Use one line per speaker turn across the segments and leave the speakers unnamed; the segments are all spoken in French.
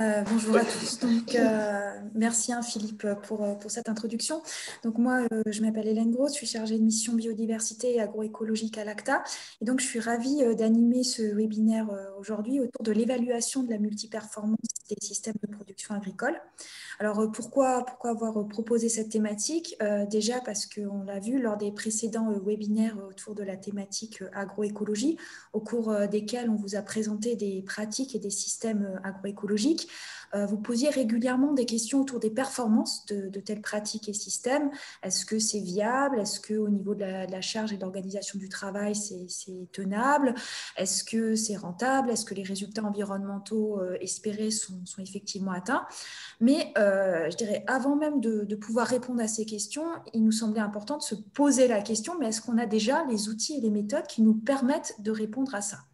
Euh, bonjour à tous. Donc, euh, merci hein, Philippe pour, euh, pour, cette introduction. Donc moi, je m'appelle Hélène Gros, je suis chargée de mission biodiversité et agroécologique à l'ACTA. Et donc, je suis ravie d'animer ce webinaire aujourd'hui autour de l'évaluation de la multiperformance des systèmes de production agricole. Alors, pourquoi, pourquoi avoir proposé cette thématique? Déjà parce qu'on l'a vu lors des précédents webinaires autour de la thématique agroécologie, au cours desquels on vous a présenté des pratiques et des systèmes agroécologiques euh, vous posiez régulièrement des questions autour des performances de, telles pratiques et systèmes. Est-ce que c'est viable? Est-ce qu'au niveau de la, charge et de l'organisation du travail, c'est tenable? Est-ce que c'est rentable? Est-ce que les résultats environnementaux euh, espérés sont, effectivement atteints? Mais euh, je dirais, avant même de, de pouvoir répondre à ces questions, il nous semblait important de se poser la question, mais est-ce qu'on a déjà les outils et les méthodes qui nous permettent de répondre à ça?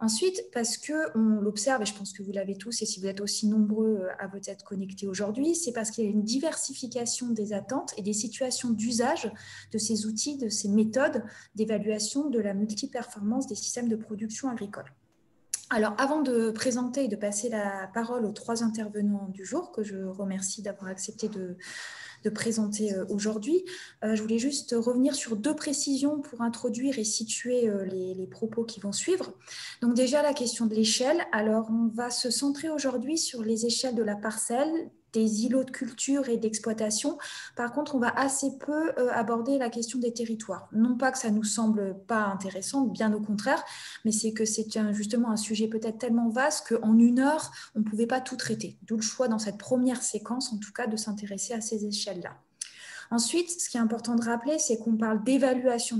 Ensuite, parce qu'on l'observe, et je pense que vous l'avez tous, et si vous êtes aussi nombreux euh, à peut-être connecter aujourd'hui, c'est parce qu'il y a une diversification des attentes et des situations d'usage de ces outils, de ces méthodes d'évaluation de la multiperformance des systèmes de production agricole. Alors, avant de présenter et de passer la parole aux trois intervenants du jour, que je remercie d'avoir accepté de, de présenter euh, aujourd'hui. Euh, je voulais juste revenir sur deux précisions pour introduire et situer euh, les, les propos qui vont suivre. Donc déjà la question de l'échelle. Alors on va se centrer aujourd'hui sur les échelles de la parcelle, des îlots de culture et d'exploitation. Par contre, on va assez peu euh, aborder la question des territoires. Non pas que ça nous semble pas intéressant, bien au contraire, mais c'est que c'est justement un sujet peut-être tellement vaste qu'en une heure, on ne pouvait pas tout traiter. D'où le choix dans cette première séquence, en tout cas, de s'intéresser à ces échelles-là. Ensuite, ce qui est important de rappeler, c'est qu'on parle d'évaluation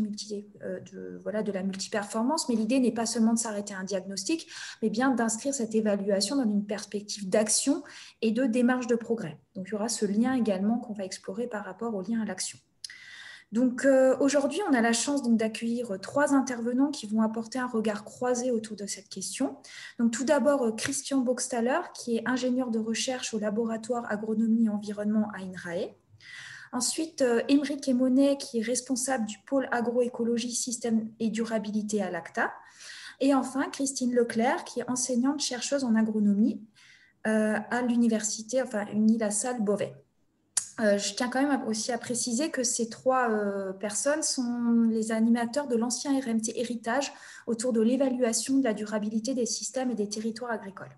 euh, de, la multiperformance, mais l'idée n'est pas seulement de s'arrêter à un diagnostic, mais bien d'inscrire cette évaluation dans une perspective d'action et de démarche de progrès. Donc, il y aura ce lien également qu'on va explorer par rapport au lien à l'action. Donc euh, aujourd'hui, on a la chance d'accueillir trois intervenants qui vont apporter un regard croisé autour de cette question. Donc tout d'abord euh, Christian Boxtaller, qui est ingénieur de recherche au laboratoire agronomie et environnement à INRAE. Ensuite, Émeric euh, Emonet, qui est responsable du pôle agroécologie, système et durabilité à l'ACTA. Et enfin, Christine Leclerc, qui est enseignante chercheuse en agronomie euh, à l'université, enfin, Uni-la-Salle Beauvais. Euh, je tiens quand même aussi à préciser que ces trois personnes sont les animateurs de l'ancien RMT Héritage autour de l'évaluation de la durabilité des systèmes et des territoires agricoles.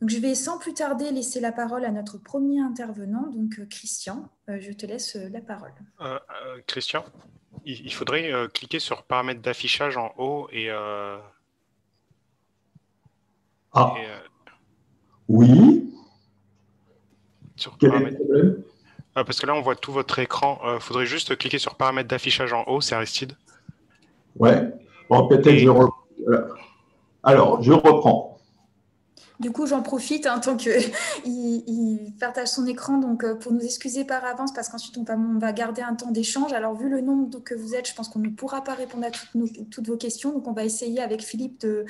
Donc, je vais sans plus tarder laisser la parole à notre premier intervenant, donc euh, Christian. Euh, je te laisse euh, la parole.
Christian, il, faudrait cliquer sur paramètres d'affichage en haut et.
ah. oui.
Sur Quel est le problème? Parce que là, on voit tout votre écran. Il faudrait juste cliquer sur paramètres d'affichage en haut, c'est Aristide.
Ouais. Bon, peut-être je. Alors, je reprends.
Du coup, j'en profite en hein, tant qu'il il partage son écran, donc euh, pour nous excuser par avance, parce qu'ensuite on va, on va, garder un temps d'échange. Alors, vu le nombre que vous êtes, je pense qu'on ne pourra pas répondre à toutes, toutes, vos questions, donc on va essayer avec Philippe de,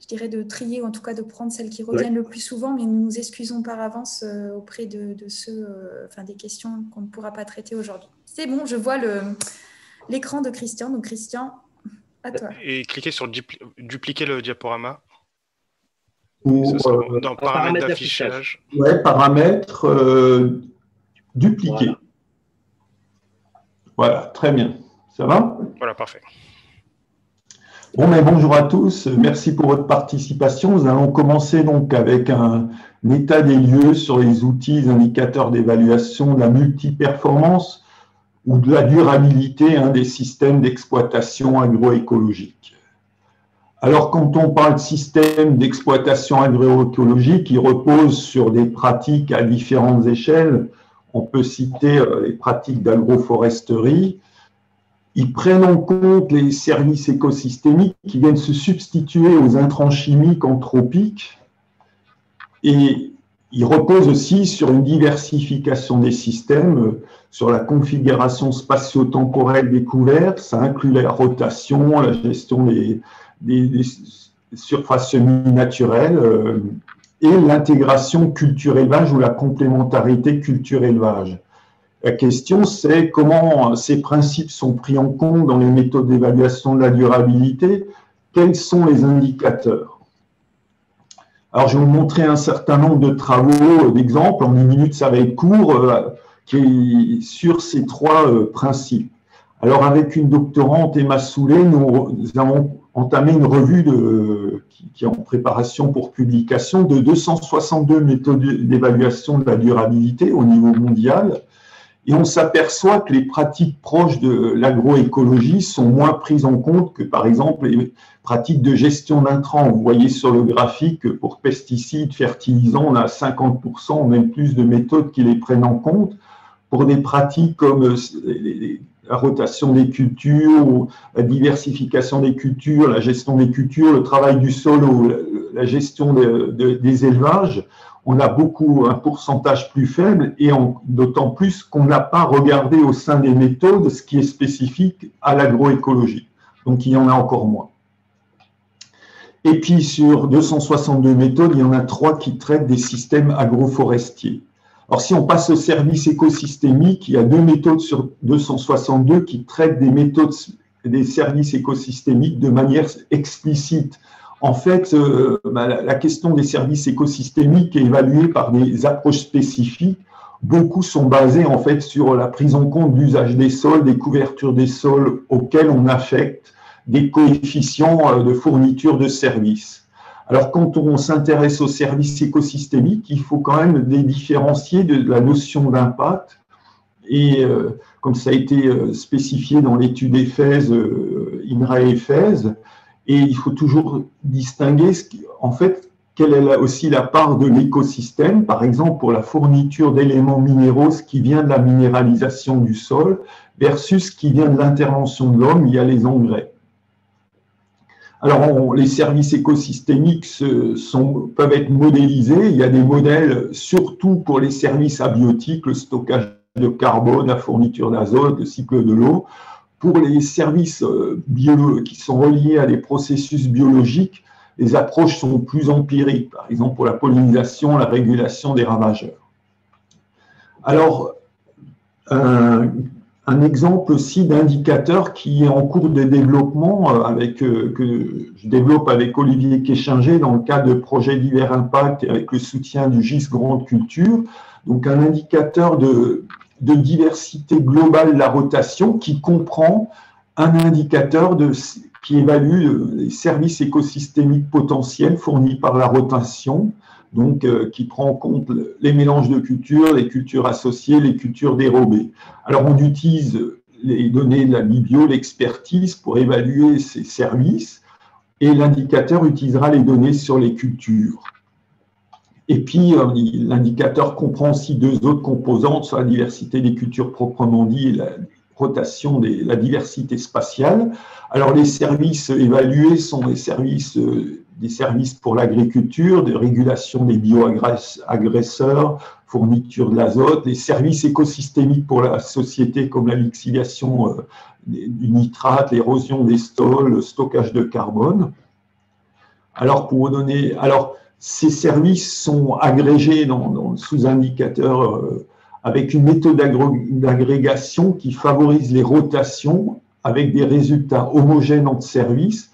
je dirais, de trier ou en tout cas de prendre celles qui reviennent le plus souvent, mais nous nous excusons par avance euh, auprès de, ceux, euh, enfin des questions qu'on ne pourra pas traiter aujourd'hui. C'est bon, je vois l'écran de Christian. Donc, Christian, à toi.
Et cliquez sur dupliquer le diaporama. Euh, dans paramètres d'affichage.
Ouais, paramètres euh, dupliqués. Voilà. très bien. Ça va?
Voilà, parfait.
Bon, mais bonjour à tous. Merci pour votre participation. Nous allons commencer donc avec un, état des lieux sur les outils, indicateurs d'évaluation de la multiperformance ou de la durabilité hein, des systèmes d'exploitation agroécologique. Alors, quand on parle de système d'exploitation agroécologique qui repose sur des pratiques à différentes échelles, on peut citer euh, les pratiques d'agroforesterie. Ils prennent en compte les services écosystémiques qui viennent se substituer aux intrants chimiques anthropiques et ils reposent aussi sur une diversification des systèmes, sur la configuration spatio-temporelle des couverts. Ça inclut la rotation, la gestion des, des, surfaces semi-naturelles euh, et l'intégration culture-élevage ou la complémentarité culture-élevage. La question, c'est comment ces principes sont pris en compte dans les méthodes d'évaluation de la durabilité, quels sont les indicateurs? Alors, je vais vous montrer un certain nombre de travaux, d'exemples. En une minute, ça va être court, qui est sur ces trois principes. Alors, avec une doctorante, Emma Soulet, nous, avons entamé une revue de, qui, est en préparation pour publication de 262 méthodes d'évaluation de la durabilité au niveau mondial. Et on s'aperçoit que les pratiques proches de l'agroécologie sont moins prises en compte que, par exemple, les pratiques de gestion d'intrants. Vous voyez sur le graphique que pour pesticides, fertilisants, on a 50%, même plus de méthodes qui les prennent en compte. Pour des pratiques comme les la rotation des cultures, la diversification des cultures, la gestion des cultures, le travail du sol ou la gestion des élevages, on a beaucoup un pourcentage plus faible et d'autant plus qu'on n'a pas regardé au sein des méthodes ce qui est spécifique à l'agroécologie. Donc il y en a encore moins. Et puis sur 262 méthodes, il y en a trois qui traitent des systèmes agroforestiers. Alors, si on passe au service écosystémique, il y a deux méthodes sur 262 qui traitent des méthodes des services écosystémiques de manière explicite. En fait, euh, bah, la question des services écosystémiques est évaluée par des approches spécifiques. Beaucoup sont basés en fait sur la prise en compte d'usage des sols, des couvertures des sols auxquels on affecte des coefficients euh, de fourniture de services. Alors, quand on s'intéresse aux services écosystémiques, il faut quand même les différencier de la notion d'impact. Et euh, comme ça a été euh, spécifié dans l'étude EFES, euh, INRA EFES, et il faut toujours distinguer, en fait, quelle est aussi la part de l'écosystème, par exemple pour la fourniture d'éléments minéraux, ce qui vient de la minéralisation du sol, versus ce qui vient de l'intervention de l'homme, il y a les engrais. Alors, les services écosystémiques peuvent être modélisés. Il y a des modèles, surtout pour les services abiotiques, le stockage de carbone, la fourniture d'azote, le cycle de l'eau. Pour les services euh, qui sont reliés à des processus biologiques, les approches sont plus empiriques, par exemple pour la pollinisation, la régulation des ravageurs. Alors, un exemple aussi d'indicateur qui est en cours de développement, euh, avec, euh, que je développe avec Olivier Kéchinger dans le cadre de projet d'hiver impact et avec le soutien du GIS Grande Culture. Donc un indicateur de, diversité globale de la rotation qui comprend un indicateur qui évalue euh, les services écosystémiques potentiels fournis par la rotation, donc euh, qui prend en compte les mélanges de cultures, les cultures associées, les cultures dérobées. Alors on utilise les données de la Bibio, l'expertise pour évaluer ces services et l'indicateur utilisera les données sur les cultures. Et puis, euh, l'indicateur comprend aussi deux autres composantes sur la diversité des cultures proprement dit et la rotation, de la diversité spatiale. Alors, les services évalués sont les services euh, des services pour l'agriculture, de régulation des bioagresseurs, fourniture de l'azote, des services écosystémiques pour la société comme la lixiviation euh, du nitrate, l'érosion des sols, le stockage de carbone. Alors, pour vous donner, alors, ces services sont agrégés dans, sous-indicateurs euh, avec une méthode d'agrégation qui favorise les rotations avec des résultats homogènes entre services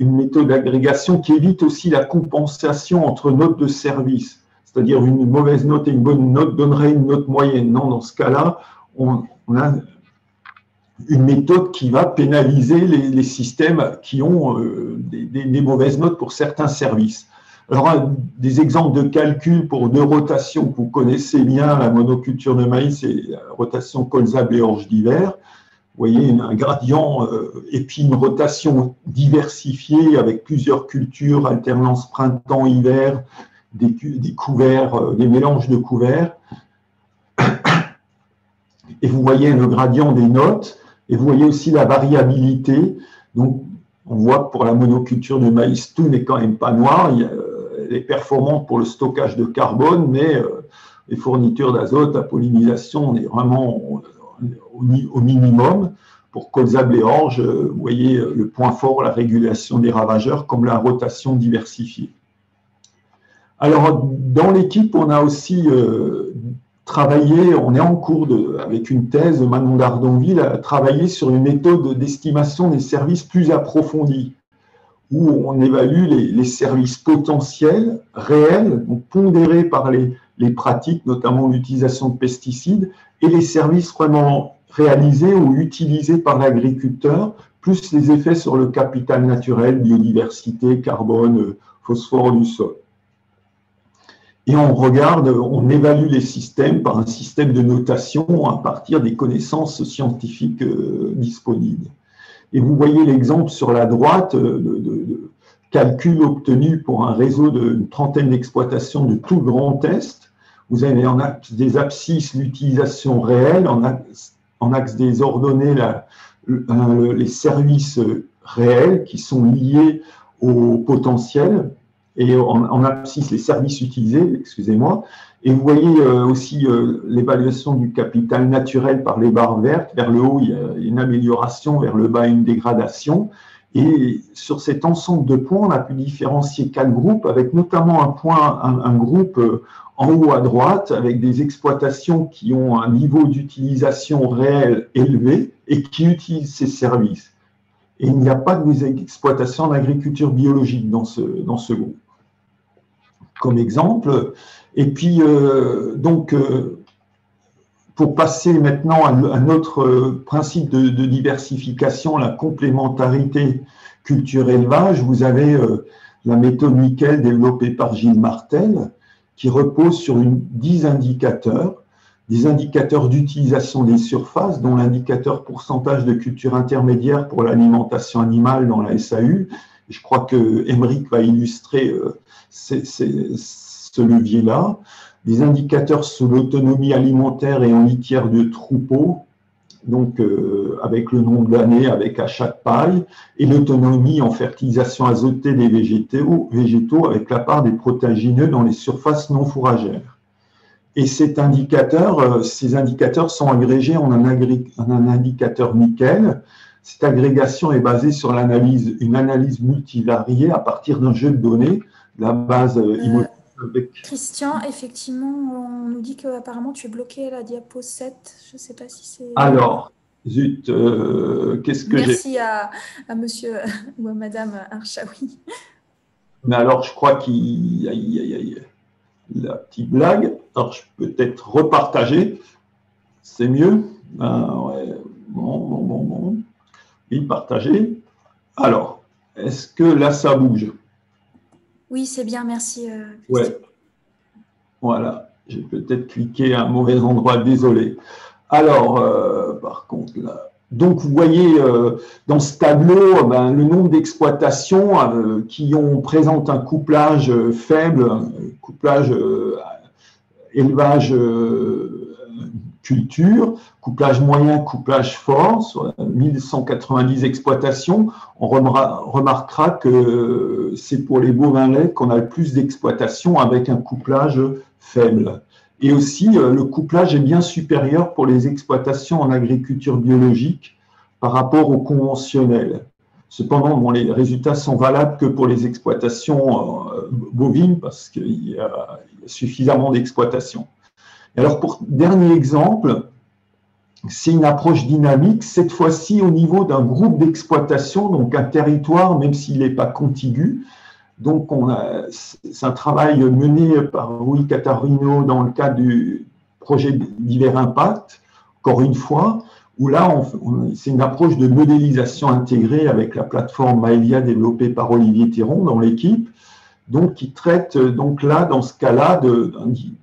une méthode d'agrégation qui évite aussi la compensation entre notes de service. C'est-à-dire une mauvaise note et une bonne note donnerait une note moyenne. Non, dans ce cas-là, on, a une méthode qui va pénaliser les, systèmes qui ont euh, des, mauvaises notes pour certains services. Alors, des exemples de calcul pour deux rotations que vous connaissez bien, la monoculture de maïs et la rotation colza et orge d'hiver voyez un gradient euh, et puis une rotation diversifiée avec plusieurs cultures, alternance printemps-hiver, des, couverts, euh, des mélanges de couverts. Et vous voyez le gradient des notes et vous voyez aussi la variabilité. Donc, on voit que pour la monoculture de maïs, tout n'est quand même pas noir. Il y a, elle est performante pour le stockage de carbone, mais euh, les fournitures d'azote, la pollinisation, on est vraiment au, minimum. Pour colza et orge, vous voyez le point fort, la régulation des ravageurs, comme la rotation diversifiée. Alors, dans l'équipe, on a aussi euh, travaillé, on est en cours de, avec une thèse, Manon d'Ardonville a travaillé sur une méthode d'estimation des services plus approfondie, où on évalue les, services potentiels, réels, pondérés par les pratiques, notamment l'utilisation de pesticides, et les services vraiment réalisés ou utilisés par l'agriculteur, plus les effets sur le capital naturel, biodiversité, carbone, phosphore du sol. Et on regarde, on évalue les systèmes par un système de notation à partir des connaissances scientifiques euh, disponibles. Et vous voyez l'exemple sur la droite euh, de, de, calcul obtenu pour un réseau d'une trentaine d'exploitations de tout Grand Est. Vous avez en axe des abscisses l'utilisation réelle, en axe, des ordonnées la, les services réels qui sont liés au potentiel et en, en abscisse les services utilisés, excusez-moi. Et vous voyez euh, aussi euh, l'évaluation du capital naturel par les barres vertes. Vers le haut, il y a une amélioration, vers le bas, une dégradation. Et sur cet ensemble de points, on a pu différencier quatre groupes, avec notamment un point, un, groupe euh, en haut à droite, avec des exploitations qui ont un niveau d'utilisation réel élevé et qui utilisent ces services. Et il n'y a pas des exploitations en agriculture biologique dans ce, dans ce groupe. Comme exemple, et puis, euh, donc, euh, pour passer maintenant à, notre euh, principe de, diversification, la complémentarité culture-élevage, vous avez la méthode Nickel développée par Gilles Martel, qui repose sur une, 10 indicateurs, des indicateurs d'utilisation des surfaces, dont l'indicateur pourcentage de culture intermédiaire pour l'alimentation animale dans la SAU. Je crois que Emeric va illustrer ces, ce levier-là, des indicateurs sur l'autonomie alimentaire et en litière de troupeau, donc euh, avec le nombre d'années avec achat de paille, et l'autonomie en fertilisation azotée des végétaux, avec la part des protéagineux dans les surfaces non fourragères. Et euh, ces indicateurs sont agrégés en un, indicateur nickel. Cette agrégation est basée sur une analyse multivariée à partir d'un jeu de données, la base euh,
Christian, effectivement, on nous dit qu'apparemment tu es bloqué à la diapo 7. Je ne sais pas si c'est.
Alors, zut, euh, qu'est-ce que j'ai.
Merci à, à, monsieur ou à madame Archaoui.
Mais alors, je crois qu'il y, a la petite blague. Alors, je peux peut-être repartager. C'est mieux. Ben, bon, bon, bon, bon. Oui, partager. Alors, est-ce que là, ça bouge?
Oui, c'est bien, merci. Euh.
Voilà, j'ai peut-être cliqué à un mauvais endroit, désolé. Alors, euh, par contre, là. Donc, vous voyez euh, dans ce tableau ben, le nombre d'exploitations qui ont, présentent un couplage faible, couplage élevage couplage moyen, couplage fort, sur 1190 exploitations, on remarquera que c'est pour les bovins laits qu'on a le plus d'exploitations avec un couplage faible. Et aussi, euh, le couplage est bien supérieur pour les exploitations en agriculture biologique par rapport au conventionnel. Cependant, les résultats sont valables que pour les exploitations euh, bovines parce qu'il y a suffisamment d'exploitations. Alors, pour dernier exemple, c'est une approche dynamique, cette fois-ci au niveau d'un groupe d'exploitation, donc un territoire, même s'il n'est pas contigu. Donc, c'est un travail mené par Rui Catarino dans le cadre du projet d'hiver impact, encore une fois, où là, c'est une approche de modélisation intégrée avec la plateforme Maëlia développée par Olivier Théron dans l'équipe, donc qui traite donc là, dans ce cas-là,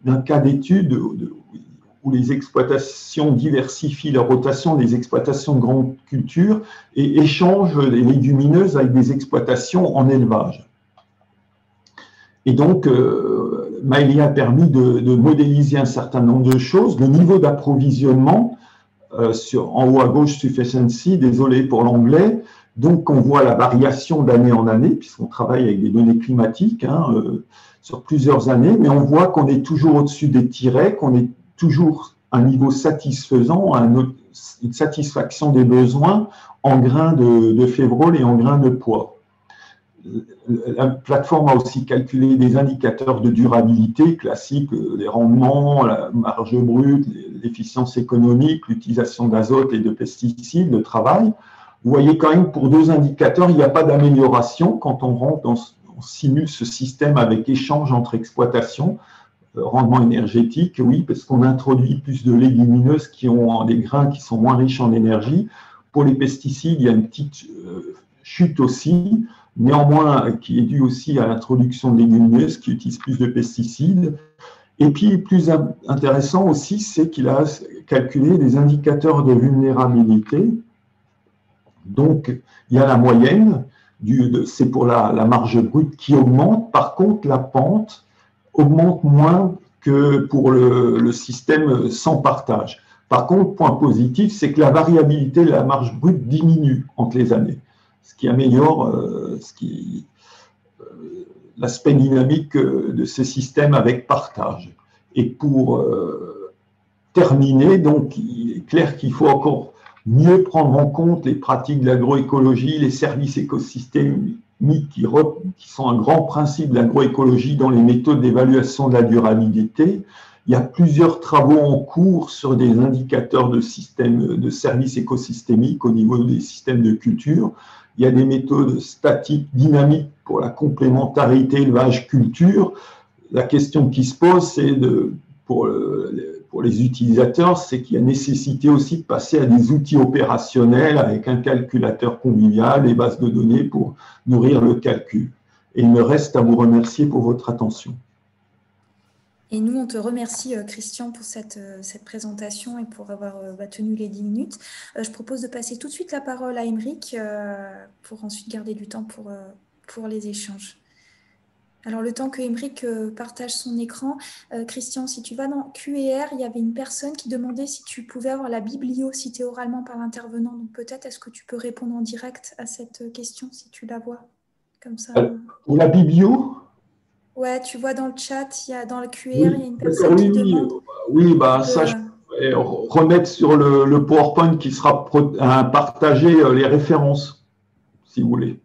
d'un cas d'étude où les exploitations diversifient leur rotation des exploitations de grandes cultures et échangent les légumineuses avec des exploitations en élevage. Et donc, euh, a permis de, modéliser un certain nombre de choses. Le niveau d'approvisionnement, euh, en haut à gauche, sufficiency, désolé pour l'anglais, donc, on voit la variation d'année en année, puisqu'on travaille avec des données climatiques hein, euh, sur plusieurs années, mais on voit qu'on est toujours au-dessus des tirets, qu'on est toujours à un niveau satisfaisant, une satisfaction des besoins en grains de, de et en grains de poids. La plateforme a aussi calculé des indicateurs de durabilité classiques, euh, les rendements, la marge brute, l'efficience économique, l'utilisation d'azote et de pesticides, le travail Vous voyez quand même pour deux indicateurs, il n'y a pas d'amélioration quand on rentre dans, on simule ce système avec échange entre exploitations, euh, rendement énergétique, oui, parce qu'on introduit plus de légumineuses qui ont des grains qui sont moins riches en énergie. Pour les pesticides, il y a une petite euh, chute aussi, néanmoins qui est due aussi à l'introduction de légumineuses qui utilisent plus de pesticides. Et puis, plus intéressant aussi, c'est qu'il a calculé des indicateurs de vulnérabilité. Donc, il y a la moyenne, c'est pour la, marge brute qui augmente. Par contre, la pente augmente moins que pour le, système sans partage. Par contre, point positif, c'est que la variabilité de la marge brute diminue entre les années, ce qui améliore euh, euh, l'aspect dynamique euh, de ces systèmes avec partage. Et pour terminer, donc, il est clair qu'il faut encore mieux prendre en compte les pratiques de l'agroécologie, les services écosystémiques qui, sont un grand principe de l'agroécologie dans les méthodes d'évaluation de la durabilité. Il y a plusieurs travaux en cours sur des indicateurs de systèmes de services écosystémiques au niveau des systèmes de culture. Il y a des méthodes statiques, dynamiques pour la complémentarité élevage-culture. La question qui se pose, c'est de, pour pour les utilisateurs, c'est qu'il y a nécessité aussi de passer à des outils opérationnels avec un calculateur convivial, des bases de données pour nourrir le calcul. Et il me reste à vous remercier pour votre attention.
Et nous, on te remercie, euh, Christian, pour cette, euh, cette présentation et pour avoir euh, bah, tenu les 10 minutes. Je propose de passer tout de suite la parole à Émeric pour ensuite garder du temps pour, pour les échanges. Alors, le temps que Emric euh, partage son écran, euh, Christian, si tu vas dans QR, il y avait une personne qui demandait si tu pouvais avoir la biblio citée oralement par l'intervenant. Donc, peut-être, est-ce que tu peux répondre en direct à cette question si tu la vois comme ça?
Euh, la biblio?
Ouais, tu vois dans le chat, il y a, dans le QR, il y a une personne qui demande.
Oui, bah, ça, je remettre sur le, le, PowerPoint qui sera partagé les références, si vous voulez.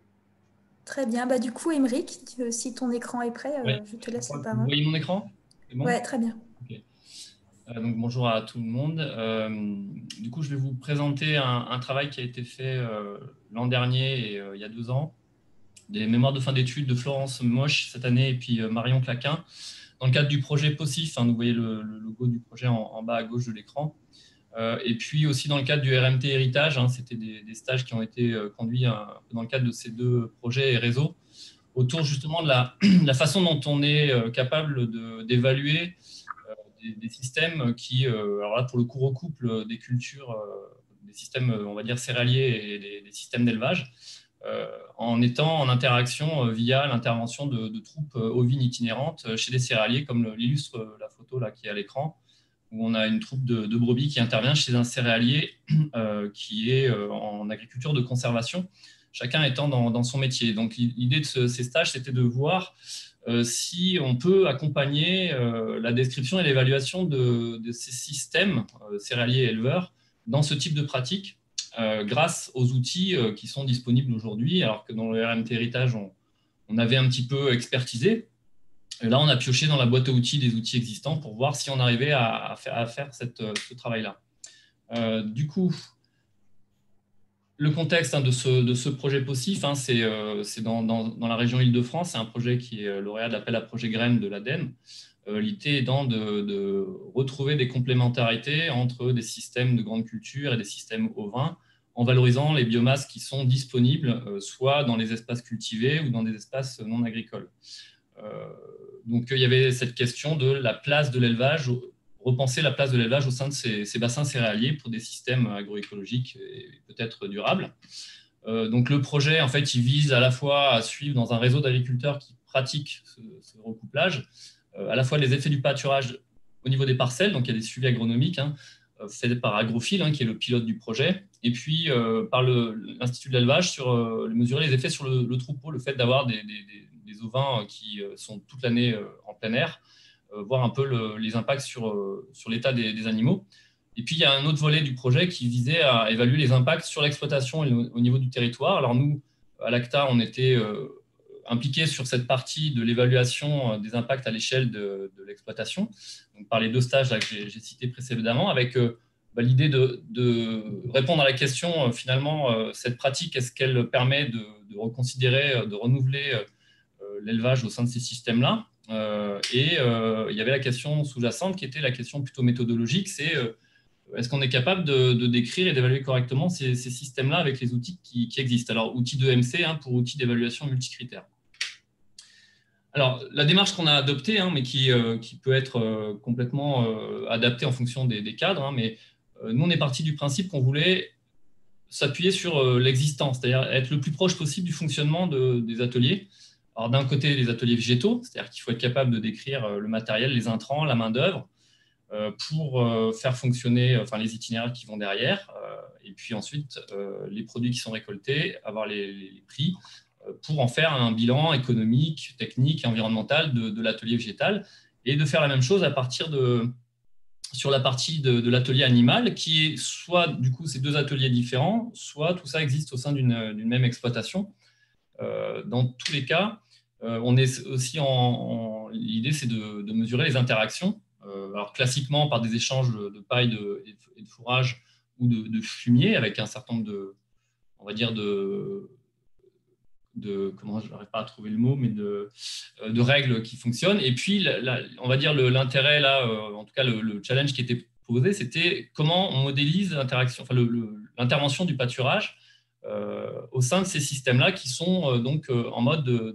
Très bien. Bah, du coup, Émeric, si ton écran est prêt, euh, je te laisse la parole. Vous
voyez mon écran?
Oui, très bien.
Euh, donc, bonjour à tout le monde. Euh, du coup, je vais vous présenter un, travail qui a été fait l'an dernier et il y a deux ans, des mémoires de fin d'études de Florence Moche cette année et puis Marion Claquin, dans le cadre du projet POSIF. Hein, vous voyez le, logo du projet en bas à gauche de l'écran. Euh, et puis aussi dans le cadre du RMT Héritage, hein, c'était des, stages qui ont été euh, conduits euh, dans le cadre de ces deux projets et réseaux, autour justement de la, façon dont on est capable d'évaluer des, systèmes qui, alors là pour le coup, recouplent des cultures, des systèmes, on va dire, céréaliers et des, systèmes d'élevage, en étant en interaction via l'intervention de, de, troupes ovines itinérantes chez des céréaliers, comme l'illustre la photo là qui est à l'écran, où on a une troupe de, brebis qui intervient chez un céréalier euh, qui est euh, en agriculture de conservation, chacun étant dans, son métier. Donc l'idée de ces stages, c'était de voir euh, si on peut accompagner la description et l'évaluation de, ces systèmes céréaliers éleveurs dans ce type de pratique grâce aux outils qui sont disponibles aujourd'hui, alors que dans le RMT Héritage, on, on avait un petit peu expertisé, là, on a pioché dans la boîte à outils des outils existants pour voir si on arrivait à, faire, euh, ce travail-là. Euh, du coup, le contexte hein, de, ce, projet POSIF, hein, c'est euh, dans, la région Île-de-France. C'est un projet qui est lauréat de l'appel à projet GREN de l'ADEME. L'idée étant de, retrouver des complémentarités entre des systèmes de grande culture et des systèmes ovins en valorisant les biomasses qui sont disponibles, soit dans les espaces cultivés ou dans des espaces non agricoles. Euh, donc il y avait cette question de la place de l'élevage, repenser la place de l'élevage au sein de ces, bassins céréaliers pour des systèmes agroécologiques et peut-être durables. Euh, donc le projet, en fait, il vise à la fois à suivre dans un réseau d'agriculteurs qui pratiquent ce, recouplage, euh, à la fois les effets du pâturage au niveau des parcelles, donc il y a des suivis agronomiques hein, faits par Agrophile, hein, qui est le pilote du projet, et puis par l'Institut de l'élevage sur mesurer les effets sur le, troupeau, le fait d'avoir des, des ovins euh, qui euh, sont toute l'année euh, en plein air, voir un peu les impacts sur l'état des, animaux. Et puis, il y a un autre volet du projet qui visait à évaluer les impacts sur l'exploitation au niveau du territoire. Alors, nous, à l'ACTA, on était impliqués sur cette partie de l'évaluation des impacts à l'échelle de, l'exploitation, par les deux stages que j'ai cités précédemment, avec bah, l'idée de, répondre à la question, finalement, cette pratique, est-ce qu'elle permet de, reconsidérer, de renouveler l'élevage au sein de ces systèmes-là? Et il y avait la question sous-jacente qui était la question plutôt méthodologique, c'est est-ce qu'on est capable de, décrire et d'évaluer correctement ces, systèmes-là avec les outils qui, existent? Alors, outils de MC hein, pour outils d'évaluation multicritères. Alors, la démarche qu'on a adoptée, hein, mais qui, euh, peut être euh, complètement euh, adaptée en fonction des, cadres, hein, mais nous, on est parti du principe qu'on voulait s'appuyer sur l'existence, c'est-à-dire être le plus proche possible du fonctionnement des ateliers. D'un côté, les ateliers végétaux, c'est-à-dire qu'il faut être capable de décrire le matériel, les intrants, la main-d'œuvre, pour faire fonctionner enfin, les itinéraires qui vont derrière, et puis ensuite les produits qui sont récoltés, avoir les prix, pour en faire un bilan économique, technique et environnemental de, l'atelier végétal et de faire la même chose à partir de, sur la partie de, l'atelier animal, qui est soit du coup ces deux ateliers différents, soit tout ça existe au sein d'une même exploitation. Euh, dans tous les cas, euh, on est aussi en, l'idée, c'est de, mesurer les interactions. Euh, alors classiquement par des échanges de, paille et de fourrage ou de, fumier avec un certain nombre de, on va dire de de comment je n'arrive pas à trouver le mot, mais de, euh, de règles qui fonctionnent. Et puis, on va dire l'intérêt là, euh, en tout cas le, challenge qui était posé, c'était comment on modélise l'interaction, enfin l'intervention du pâturage euh, au sein de ces systèmes-là qui sont donc en mode de,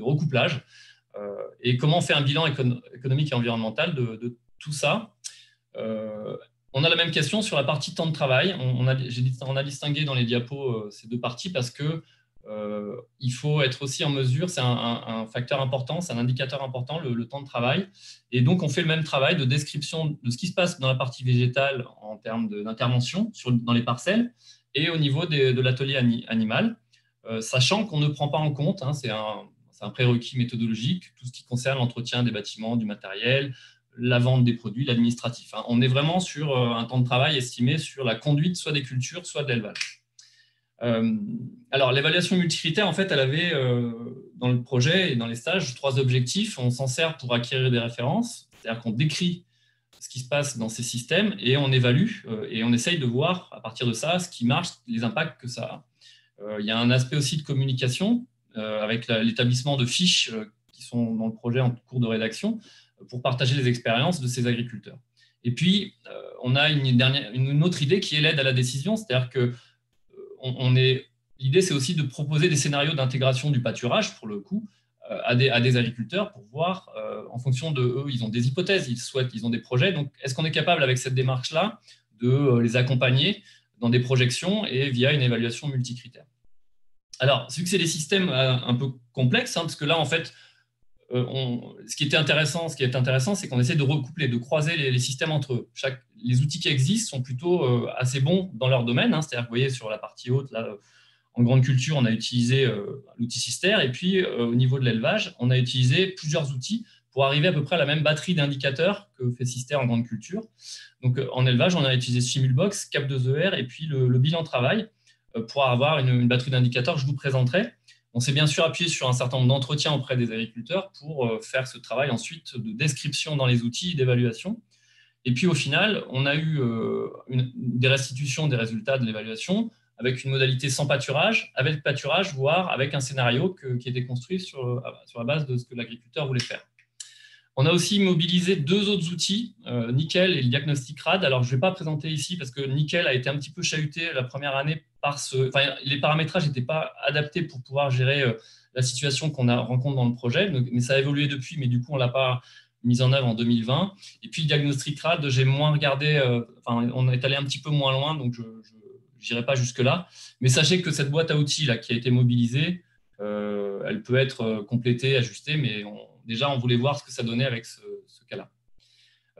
recouplage et comment on fait un bilan économique et environnemental de, tout ça. on a la même question sur la partie temps de travail. On, a, on a distingué dans les diapos ces deux parties parce que euh, il faut être aussi en mesure, c'est un, facteur important, c'est un indicateur important, le, temps de travail. Et donc, on fait le même travail de description de ce qui se passe dans la partie végétale en termes d'intervention dans les parcelles et au niveau de l'atelier animal, euh, sachant qu'on ne prend pas en compte, hein, c'est un, un, prérequis méthodologique, tout ce qui concerne l'entretien des bâtiments, du matériel, la vente des produits, l'administratif. Hein. On est vraiment sur euh, un temps de travail estimé sur la conduite soit des cultures, soit de l'élevage. Euh, alors, l'évaluation multicritère, en fait, elle avait euh, dans le projet et dans les stages trois objectifs. On s'en sert pour acquérir des références, c'est-à-dire qu'on décrit ce qui se passe dans ces systèmes et on évalue euh, et on essaye de voir à partir de ça ce qui marche, les impacts que ça a. il y a un aspect aussi de communication avec l'établissement de fiches qui sont dans le projet en cours de rédaction pour partager les expériences de ces agriculteurs. Et puis, on a une, dernière, une autre idée qui est l'aide à la décision, c'est-à-dire que l'idée, c'est aussi de proposer des scénarios d'intégration du pâturage, pour le coup, euh, à des, agriculteurs pour voir, euh, en fonction de eux, ils ont des hypothèses, ils souhaitent, ils ont des projets. Donc, est-ce qu'on est capable, avec cette démarche-là, de euh, les accompagner dans des projections et via une évaluation multicritère? Alors, vu que c'est des systèmes un peu complexes, hein, parce que là, en fait, ce qui était intéressant, ce qui est intéressant, c'est qu'on essaie de recoupler, de croiser les, systèmes entre eux. Chaque, les outils qui existent sont plutôt euh, assez bons dans leur domaine. Hein. C'est-à-dire, vous voyez sur la partie haute, là, en grande culture, on a utilisé euh, l'outil Sister, et puis euh, au niveau de l'élevage, on a utilisé plusieurs outils pour arriver à peu près à la même batterie d'indicateurs que fait Sister en grande culture. Donc, en élevage, on a utilisé Simulbox, Cap2ER, et puis le, bilan travail pour avoir une, une batterie d'indicateurs que je vous présenterai. On s'est bien sûr appuyé sur un certain nombre d'entretiens auprès des agriculteurs pour euh, faire ce travail ensuite de description dans les outils d'évaluation. Et puis au final, on a eu euh, des restitutions des résultats de l'évaluation avec une modalité sans pâturage, avec pâturage, voire avec un scénario qui était construit euh, sur la base de ce que l'agriculteur voulait faire. On a aussi mobilisé deux autres outils, Nickel et le diagnostic RAD. Alors, je ne vais pas présenter ici parce que Nickel a été un petit peu chahuté la première année les paramétrages n'étaient pas adaptés pour pouvoir gérer euh, la situation qu'on rencontre dans le projet, mais ça a évolué depuis, mais du coup, on ne l'a pas mis en œuvre en 2020. Et puis, le diagnostic RAD, j'ai moins regardé, euh, enfin, on est allé un petit peu moins loin, donc je n'irai pas jusque-là. Mais sachez que cette boîte à outils là, qui a été mobilisée, euh, elle peut être complétée, ajustée, mais déjà, on voulait voir ce que ça donnait avec ce, cas-là.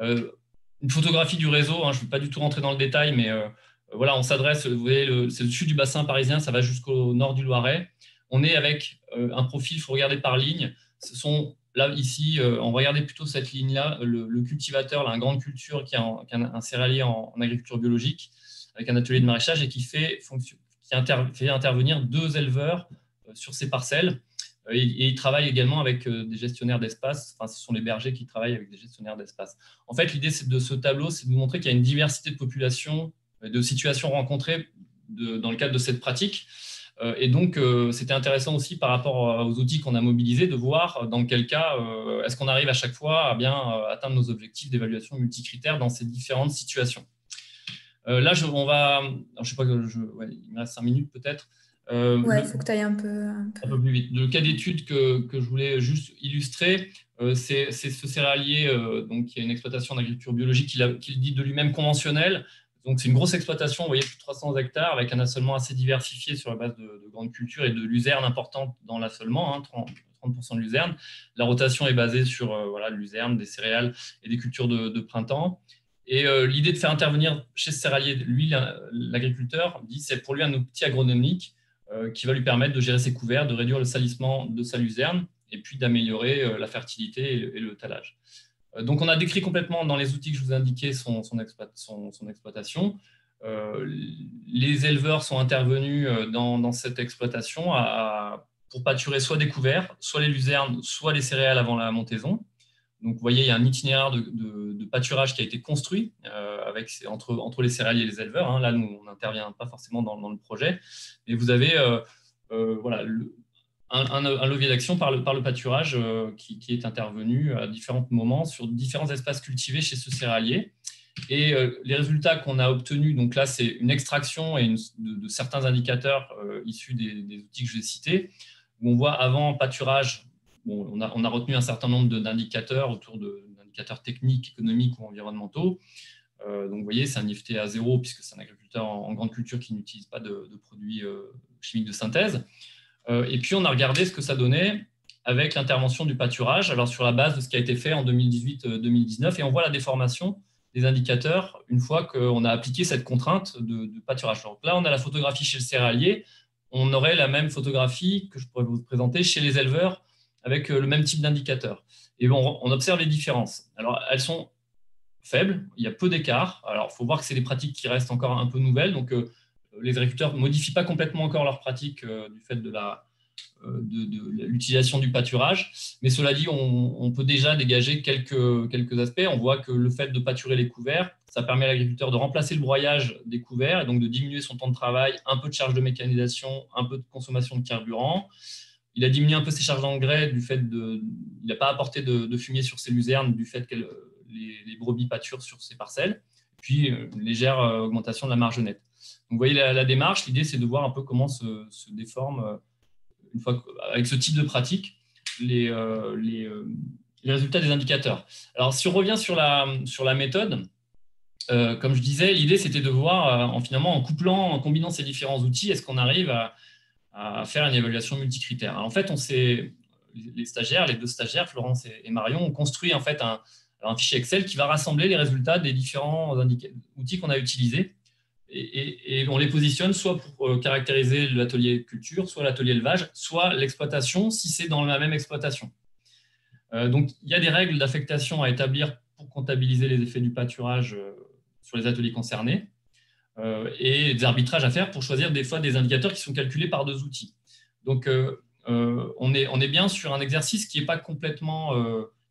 une photographie du réseau, hein, je ne vais pas du tout rentrer dans le détail, mais voilà, on s'adresse, vous voyez, c'est le sud du bassin parisien, ça va jusqu'au nord du Loiret. On est avec euh, un profil, il faut regarder par ligne. Ce sont là, ici, euh, on va regarder plutôt cette ligne-là, le, cultivateur, là, un grande culture qui a un, céréalier en, agriculture biologique, avec un atelier de maraîchage et qui fait intervenir deux éleveurs sur ces parcelles. Et, ils travaillent également avec des gestionnaires d'espace. Enfin, ce sont les bergers qui travaillent avec des gestionnaires d'espace. En fait, l'idée de ce tableau, c'est de vous montrer qu'il y a une diversité de populations, de situations rencontrées dans le cadre de cette pratique. Euh, et donc, euh, c'était intéressant aussi par rapport aux outils qu'on a mobilisés de voir dans quel cas euh, est-ce qu'on arrive à chaque fois à bien atteindre nos objectifs d'évaluation multicritères dans ces différentes situations. là, on va, je sais pas, je, il me reste cinq minutes peut-être.
Ouais, il faut que tu ailles un peu, un
peu... plus vite. Le cas d'étude que, que, je voulais juste illustrer, c'est ce céréalier, donc, qui a une exploitation d'agriculture biologique qu'il dit de lui-même conventionnelle, donc, c'est une grosse exploitation, vous voyez, plus de 300 hectares avec un assolement assez diversifié sur la base de, grandes cultures et de luzerne importante dans l'assolement, hein, 30, de luzerne. La rotation est basée sur euh, voilà, luzerne, des céréales et des cultures de, printemps. Et euh, l'idée de faire intervenir chez ce céréalier, lui, l'agriculteur, dit c'est pour lui un outil agronomique euh, qui va lui permettre de gérer ses couverts, de réduire le salissement de sa luzerne et puis d'améliorer la fertilité et le talage. Euh, donc, on a décrit complètement dans les outils que je vous ai indiqués son, exploitation. Euh, les éleveurs sont intervenus euh, dans, cette exploitation pour pâturer soit des couverts, soit les luzernes, soit les céréales avant la montaison. Donc, vous voyez, il y a un itinéraire de, pâturage qui a été construit avec, entre, les céréaliers et les éleveurs. Hein. Là, nous, on n'intervient pas forcément dans, le projet. Mais vous avez voilà, le, un, levier d'action par le, pâturage euh, qui, est intervenu à différents moments sur différents espaces cultivés chez ce céréalier. Et euh, les résultats qu'on a obtenus, donc là, c'est une extraction et de, certains indicateurs euh, issus des, outils que je vais citer, où on voit avant pâturage, on, a, retenu un certain nombre d'indicateurs autour d'indicateurs techniques, économiques ou environnementaux. donc, vous voyez, c'est un IFT à zéro, puisque c'est un agriculteur en, grande culture qui n'utilise pas de, produits chimiques de synthèse. Euh, et puis, on a regardé ce que ça donnait avec l'intervention du pâturage, alors sur la base de ce qui a été fait en 2018-2019, euh, et on voit la déformation des indicateurs une fois qu'on a appliqué cette contrainte de, pâturage. Là, on a la photographie chez le céréalier, on aurait la même photographie que je pourrais vous présenter chez les éleveurs avec euh, le même type d'indicateur. Et on, on observe les différences. Alors, elles sont faibles, il y a peu d'écart. Alors, il faut voir que c'est des pratiques qui restent encore un peu nouvelles. Donc, les agriculteurs ne modifient pas complètement encore leurs pratiques euh, du fait de la, euh, de, l'utilisation du pâturage. Mais cela dit, on, peut déjà dégager quelques, quelques aspects. On voit que le fait de pâturer les couverts, ça permet à l'agriculteur de remplacer le broyage des couverts et donc de diminuer son temps de travail, un peu de charge de mécanisation, un peu de consommation de carburant. Il a diminué un peu ses charges d'engrais du fait de. Il n'a pas apporté de, fumier sur ses luzernes du fait que les, brebis pâturent sur ses parcelles. Puis euh, une légère augmentation de la marge nette vous voyez la, démarche, l'idée c'est de voir un peu comment se, se déforme, euh, une fois, avec ce type de pratique, les, euh, euh, les, résultats des indicateurs. Alors si on revient sur la, sur la méthode, comme je disais, l'idée c'était de voir en finalement en couplant, en combinant ces différents outils, est-ce qu'on arrive à, à, faire une évaluation multicritère. en fait, on s'est, les stagiaires, les deux stagiaires, Florence et, Marion, ont construit en fait un, fichier Excel qui va rassembler les résultats des différents outils qu'on a utilisés et, on les positionne soit pour euh, caractériser l'atelier culture, soit l'atelier élevage, soit l'exploitation si c'est dans la même exploitation. Euh, donc, il y a des règles d'affectation à établir pour comptabiliser les effets du pâturage euh, sur les ateliers concernés et des arbitrages à faire pour choisir des fois des indicateurs qui sont calculés par deux outils. Donc, on, est, on est bien sur un exercice qui n'est pas complètement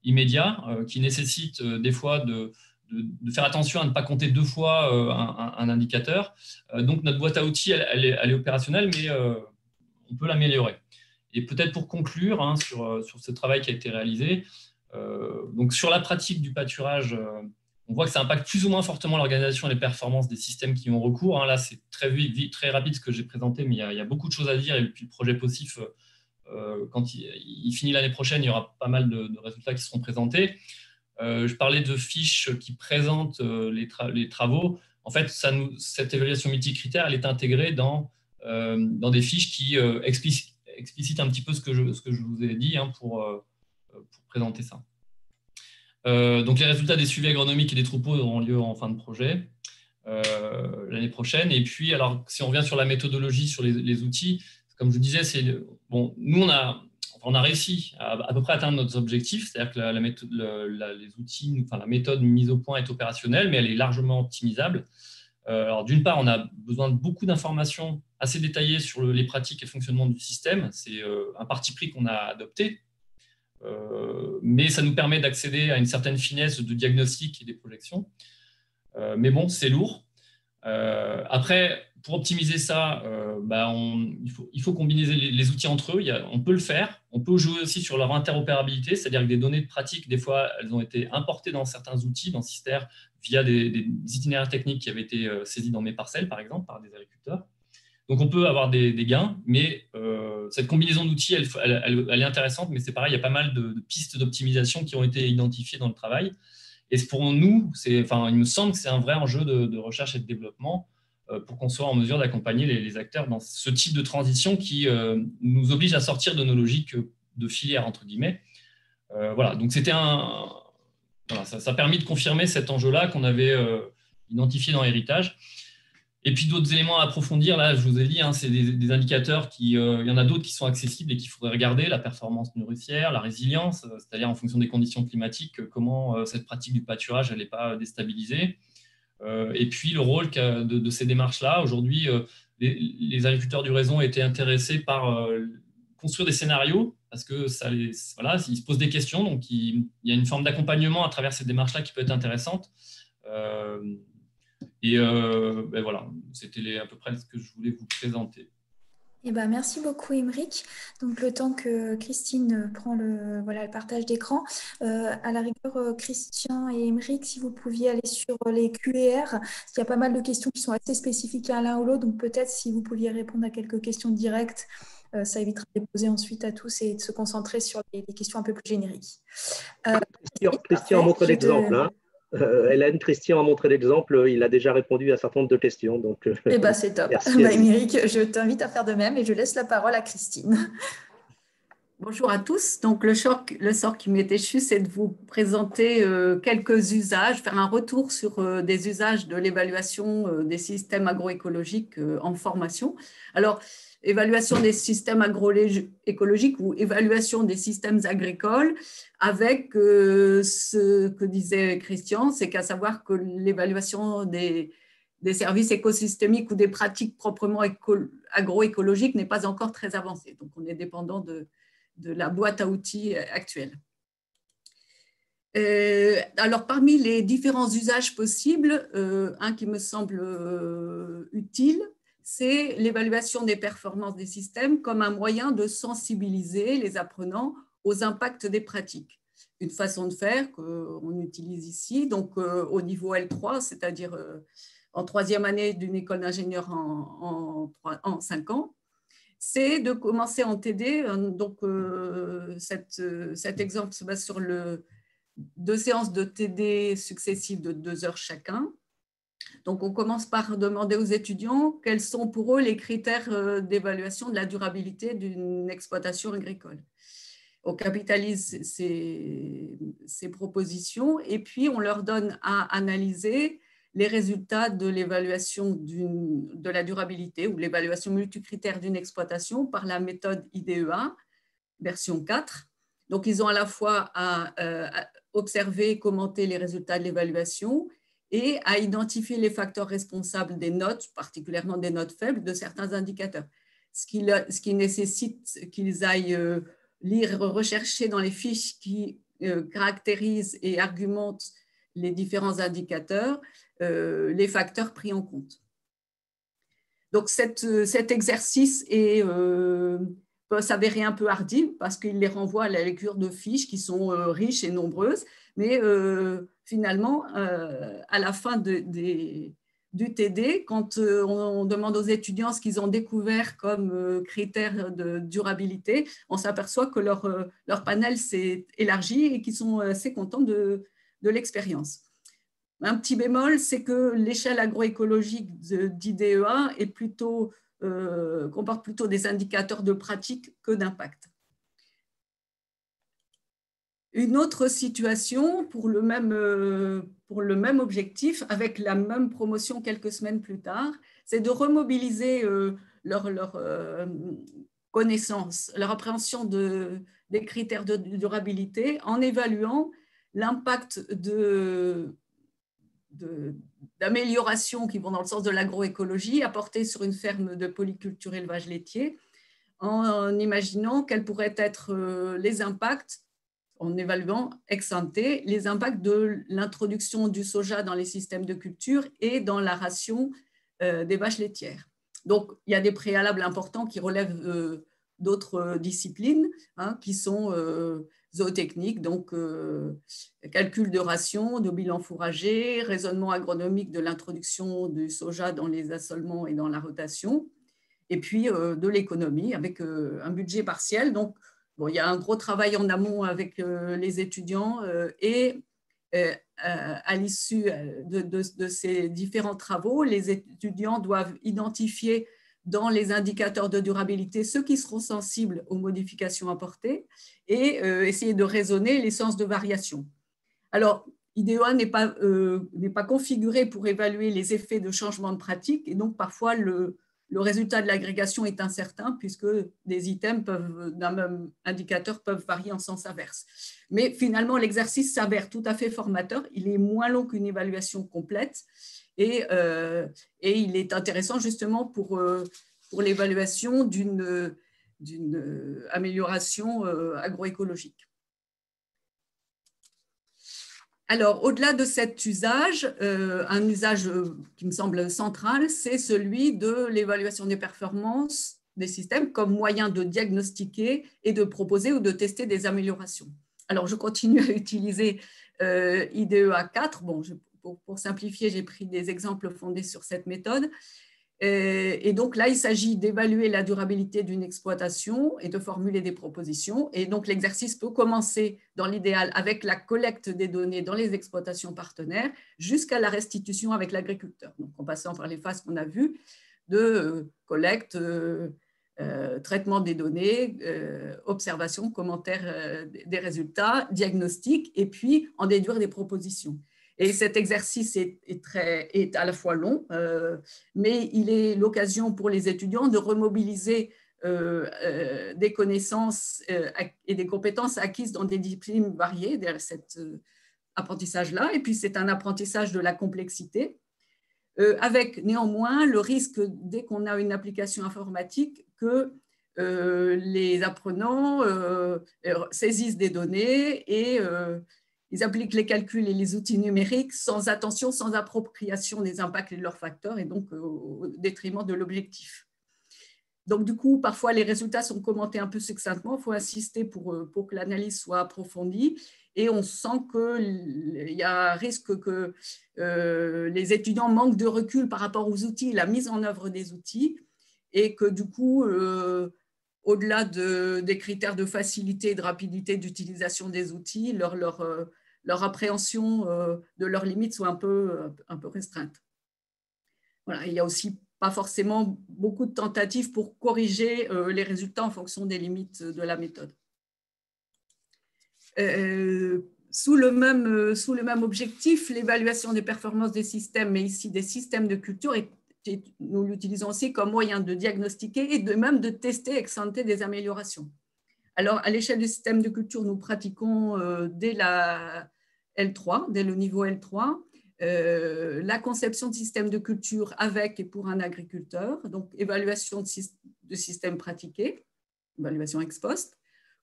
immédiat, qui nécessite des fois de, de, faire attention à ne pas compter deux fois euh, un, indicateur. Euh, donc notre boîte à outils, elle, est, opérationnelle, mais euh, on peut l'améliorer. Et peut-être pour conclure hein, sur, ce travail qui a été réalisé, donc sur la pratique du pâturage, on voit que ça impacte plus ou moins fortement l'organisation et les performances des systèmes qui ont recours. Hein. Là, c'est très, vite, très rapide ce que j'ai présenté, mais il y, a, beaucoup de choses à dire. Et puis le projet POSIF, quand il, finit l'année prochaine, il y aura pas mal de, résultats qui seront présentés. Euh, je parlais de fiches qui présentent euh, les, travaux. En fait, cette évaluation multicritère, elle est intégrée dans, euh, des fiches qui explicitent, un petit peu ce que je, ce que je vous ai dit hein, pour, présenter ça. Donc, les résultats des suivis agronomiques et des troupeaux auront lieu en fin de projet l'année prochaine. Et puis, alors, si on revient sur la méthodologie, sur les, outils, comme je vous disais, c'est bon, nous on a on a réussi à, à peu près atteindre nos objectifs, c'est-à-dire que la, méthode, les outils, enfin, la méthode mise au point est opérationnelle, mais elle est largement optimisable. Euh, alors, d'une part, on a besoin de beaucoup d'informations assez détaillé sur les pratiques et fonctionnement du système. C'est un parti pris qu'on a adopté, mais ça nous permet d'accéder à une certaine finesse de diagnostic et des projections. mais bon, c'est lourd. après, pour optimiser ça, euh, bah, il, faut, combiner les, outils entre eux. on peut le faire. On peut jouer aussi sur leur interopérabilité, c'est-à-dire que des données de pratique, des fois, elles ont été importées dans certains outils, dans Cister, via des, itinéraires techniques qui avaient été euh, saisis dans mes parcelles, par exemple, par des agriculteurs. Donc, on peut avoir des, gains, mais euh, cette combinaison d'outils, elle, est intéressante, mais c'est pareil, il y a pas mal de, pistes d'optimisation qui ont été identifiées dans le travail. Et pour nous, il me semble que c'est un vrai enjeu de recherche et de développement euh, pour qu'on soit en mesure d'accompagner les, acteurs dans ce type de transition qui euh, nous oblige à sortir de nos logiques de filière, entre guillemets. Voilà, donc c'était un. ça, a permis de confirmer cet enjeu-là qu'on avait identifié dans Héritage. Et puis d'autres éléments à approfondir, là, je vous ai dit, hein, c'est des, indicateurs qui, il y en a d'autres qui sont accessibles et qu'il faudrait regarder, la performance nourricière, la résilience, c'est-à-dire en fonction des conditions climatiques, comment cette pratique du pâturage, n'est pas déstabilisée. Euh, et puis le rôle de, ces démarches-là. Aujourd'hui, euh, les, agriculteurs du réseau étaient intéressés par euh, construire des scénarios parce que ça voilà, ils se posent des questions. Donc, il, y a une forme d'accompagnement à travers ces démarches-là qui peut être intéressante. Et ben voilà, c'était à peu près ce que je voulais vous présenter.
Eh ben, merci beaucoup, Émeric. Donc, le temps que Christine prend le, voilà, le partage d'écran, euh, à la rigueur, euh, Christian et Émeric, si vous pouviez aller sur les QR, il y a pas mal de questions qui sont assez spécifiques à l'un ou l'autre. Donc, peut-être si vous pouviez répondre à quelques questions directes, euh, ça évitera de les poser ensuite à tous et de se concentrer sur les, questions un peu plus génériques.
Christian, montre l'exemple. Hein. Euh, Hélène, Christian a montré l'exemple, il a déjà répondu à un certain nombre de questions. Donc,
euh, eh ben, c'est top. Bah, Émeric, je t'invite à faire de même et je laisse la parole à Christine.
Bonjour à tous. Donc, le, le sort qui m'est échu, c'est de vous présenter euh, quelques usages, faire un retour sur des usages de l'évaluation des systèmes agroécologiques en formation. Alors, évaluation des systèmes agroécologiques ou évaluation des systèmes agricoles, avec euh, ce que disait Christian, c'est qu'à savoir que l'évaluation des, services écosystémiques ou des pratiques proprement agroécologiques n'est pas encore très avancée. Donc, on est dépendant de, de la boîte à outils actuelle. Euh, alors, parmi les différents usages possibles, euh, un qui me semble utile, c'est l'évaluation des performances des systèmes comme un moyen de sensibiliser les apprenants aux impacts des pratiques. Une façon de faire qu'on utilise ici, donc euh, au niveau L3, c'est-à-dire euh, en troisième année d'une école d'ingénieur en, cinq ans, c'est de commencer en TD. Donc, euh, cet exemple se base sur deux séances de TD successives de deux heures chacun. Donc, on commence par demander aux étudiants quels sont pour eux les critères d'évaluation de la durabilité d'une exploitation agricole on capitalise ces, propositions et puis on leur donne à analyser les résultats de l'évaluation de la durabilité ou l'évaluation multicritère d'une exploitation par la méthode IDEA, version 4. Donc, ils ont à la fois à, euh, observer et commenter les résultats de l'évaluation et à identifier les facteurs responsables des notes, particulièrement des notes faibles, de certains indicateurs. Ce qui, ce qui nécessite qu'ils aillent euh, lire, rechercher dans les fiches qui euh, caractérisent et argumentent les différents indicateurs, euh, les facteurs pris en compte. Donc cet exercice est, s'avérer un peu hardi parce qu'il les renvoie à la lecture de fiches qui sont riches et nombreuses, mais finalement, à la fin du TD, quand euh, on demande aux étudiants ce qu'ils ont découvert comme euh, critères de durabilité, on s'aperçoit que leur, euh, panel s'est élargi et qu'ils sont assez contents de l'expérience. Un petit bémol, c'est que l'échelle agroécologique d'IDEA est plutôt, comporte plutôt des indicateurs de pratique que d'impact. Une autre situation pour le même, euh, pour le même objectif, avec la même promotion quelques semaines plus tard, c'est de remobiliser euh, leur, leur euh, connaissance, leur appréhension de, des critères de durabilité en évaluant l'impact de, d'améliorations qui vont dans le sens de l'agroécologie apportées sur une ferme de polyculture élevage laitier en, imaginant quels pourraient être euh, les impacts, en évaluant ex ante les impacts de l'introduction du soja dans les systèmes de culture et dans la ration euh, des vaches laitières. Donc, il y a des préalables importants qui relèvent euh, d'autres disciplines, hein, qui sont zootechniques, donc calcul de ration, de bilan fourrager, raisonnement agronomique de l'introduction du soja dans les assolements et dans la rotation, et puis euh, de l'économie avec euh, un budget partiel. Donc, bon, il y a un gros travail en amont avec euh, les étudiants et à l'issue de, ces différents travaux, les étudiants doivent identifier dans les indicateurs de durabilité ceux qui seront sensibles aux modifications apportées et essayer de raisonner les sens de variation. Alors, IDEA n'est pas, n'est pas configuré pour évaluer les effets de changement de pratique et donc parfois le, le résultat de l'agrégation est incertain puisque des items d'un même indicateur peuvent varier en sens inverse. Mais finalement, l'exercice s'avère tout à fait formateur. Il est moins long qu'une évaluation complète et, euh, et, il est intéressant justement pour, euh, pour l'évaluation d'une amélioration euh, agroécologique. Alors, au-delà de cet usage, un usage qui me semble central, c'est celui de l'évaluation des performances des systèmes comme moyen de diagnostiquer et de proposer ou de tester des améliorations. Alors, je continue à utiliser IDEA 4. Bon, pour, simplifier, j'ai pris des exemples fondés sur cette méthode. Euh, et donc là, il s'agit d'évaluer la durabilité d'une exploitation et de formuler des propositions. Et donc l'exercice peut commencer dans l'idéal avec la collecte des données dans les exploitations partenaires jusqu'à la restitution avec l'agriculteur. Donc en passant par les phases qu'on a vues de euh, collecte, euh, traitement des données, observation, commentaire des résultats, diagnostic et puis en déduire des propositions. Et cet exercice est, très, est à la fois long, euh, mais il est l'occasion pour les étudiants de remobiliser euh, euh, des connaissances et des compétences acquises dans des disciplines variées derrière cet apprentissage-là. Et puis, c'est un apprentissage de la complexité, avec néanmoins le risque, dès qu'on a une application informatique, que les apprenants saisissent des données et ils appliquent les calculs et les outils numériques sans attention, sans appropriation des impacts et de leurs facteurs, et donc euh, au détriment de l'objectif. Donc, du coup, parfois, les résultats sont commentés un peu succinctement. Il faut insister pour, euh, pour que l'analyse soit approfondie. Et on sent qu'il y a un risque que euh, les étudiants manquent de recul par rapport aux outils, la mise en œuvre des outils, et que du coup, au-delà de, des critères de facilité et de rapidité d'utilisation des outils, leur, leur appréhension euh, de leurs limites soit un peu, un peu restreinte. Voilà, il y a aussi pas forcément beaucoup de tentatives pour corriger euh, les résultats en fonction des limites de la méthode. Euh, sous, le même, sous le même objectif, l'évaluation des performances des systèmes, mais ici des systèmes de culture, nous l'utilisons aussi comme moyen de diagnostiquer et de même de tester ex ante des améliorations. Alors, à l'échelle du système de culture, nous pratiquons euh, dès la L3, dès le niveau L3, euh, la conception de système de culture avec et pour un agriculteur, donc évaluation de, de système pratiqué, évaluation ex post,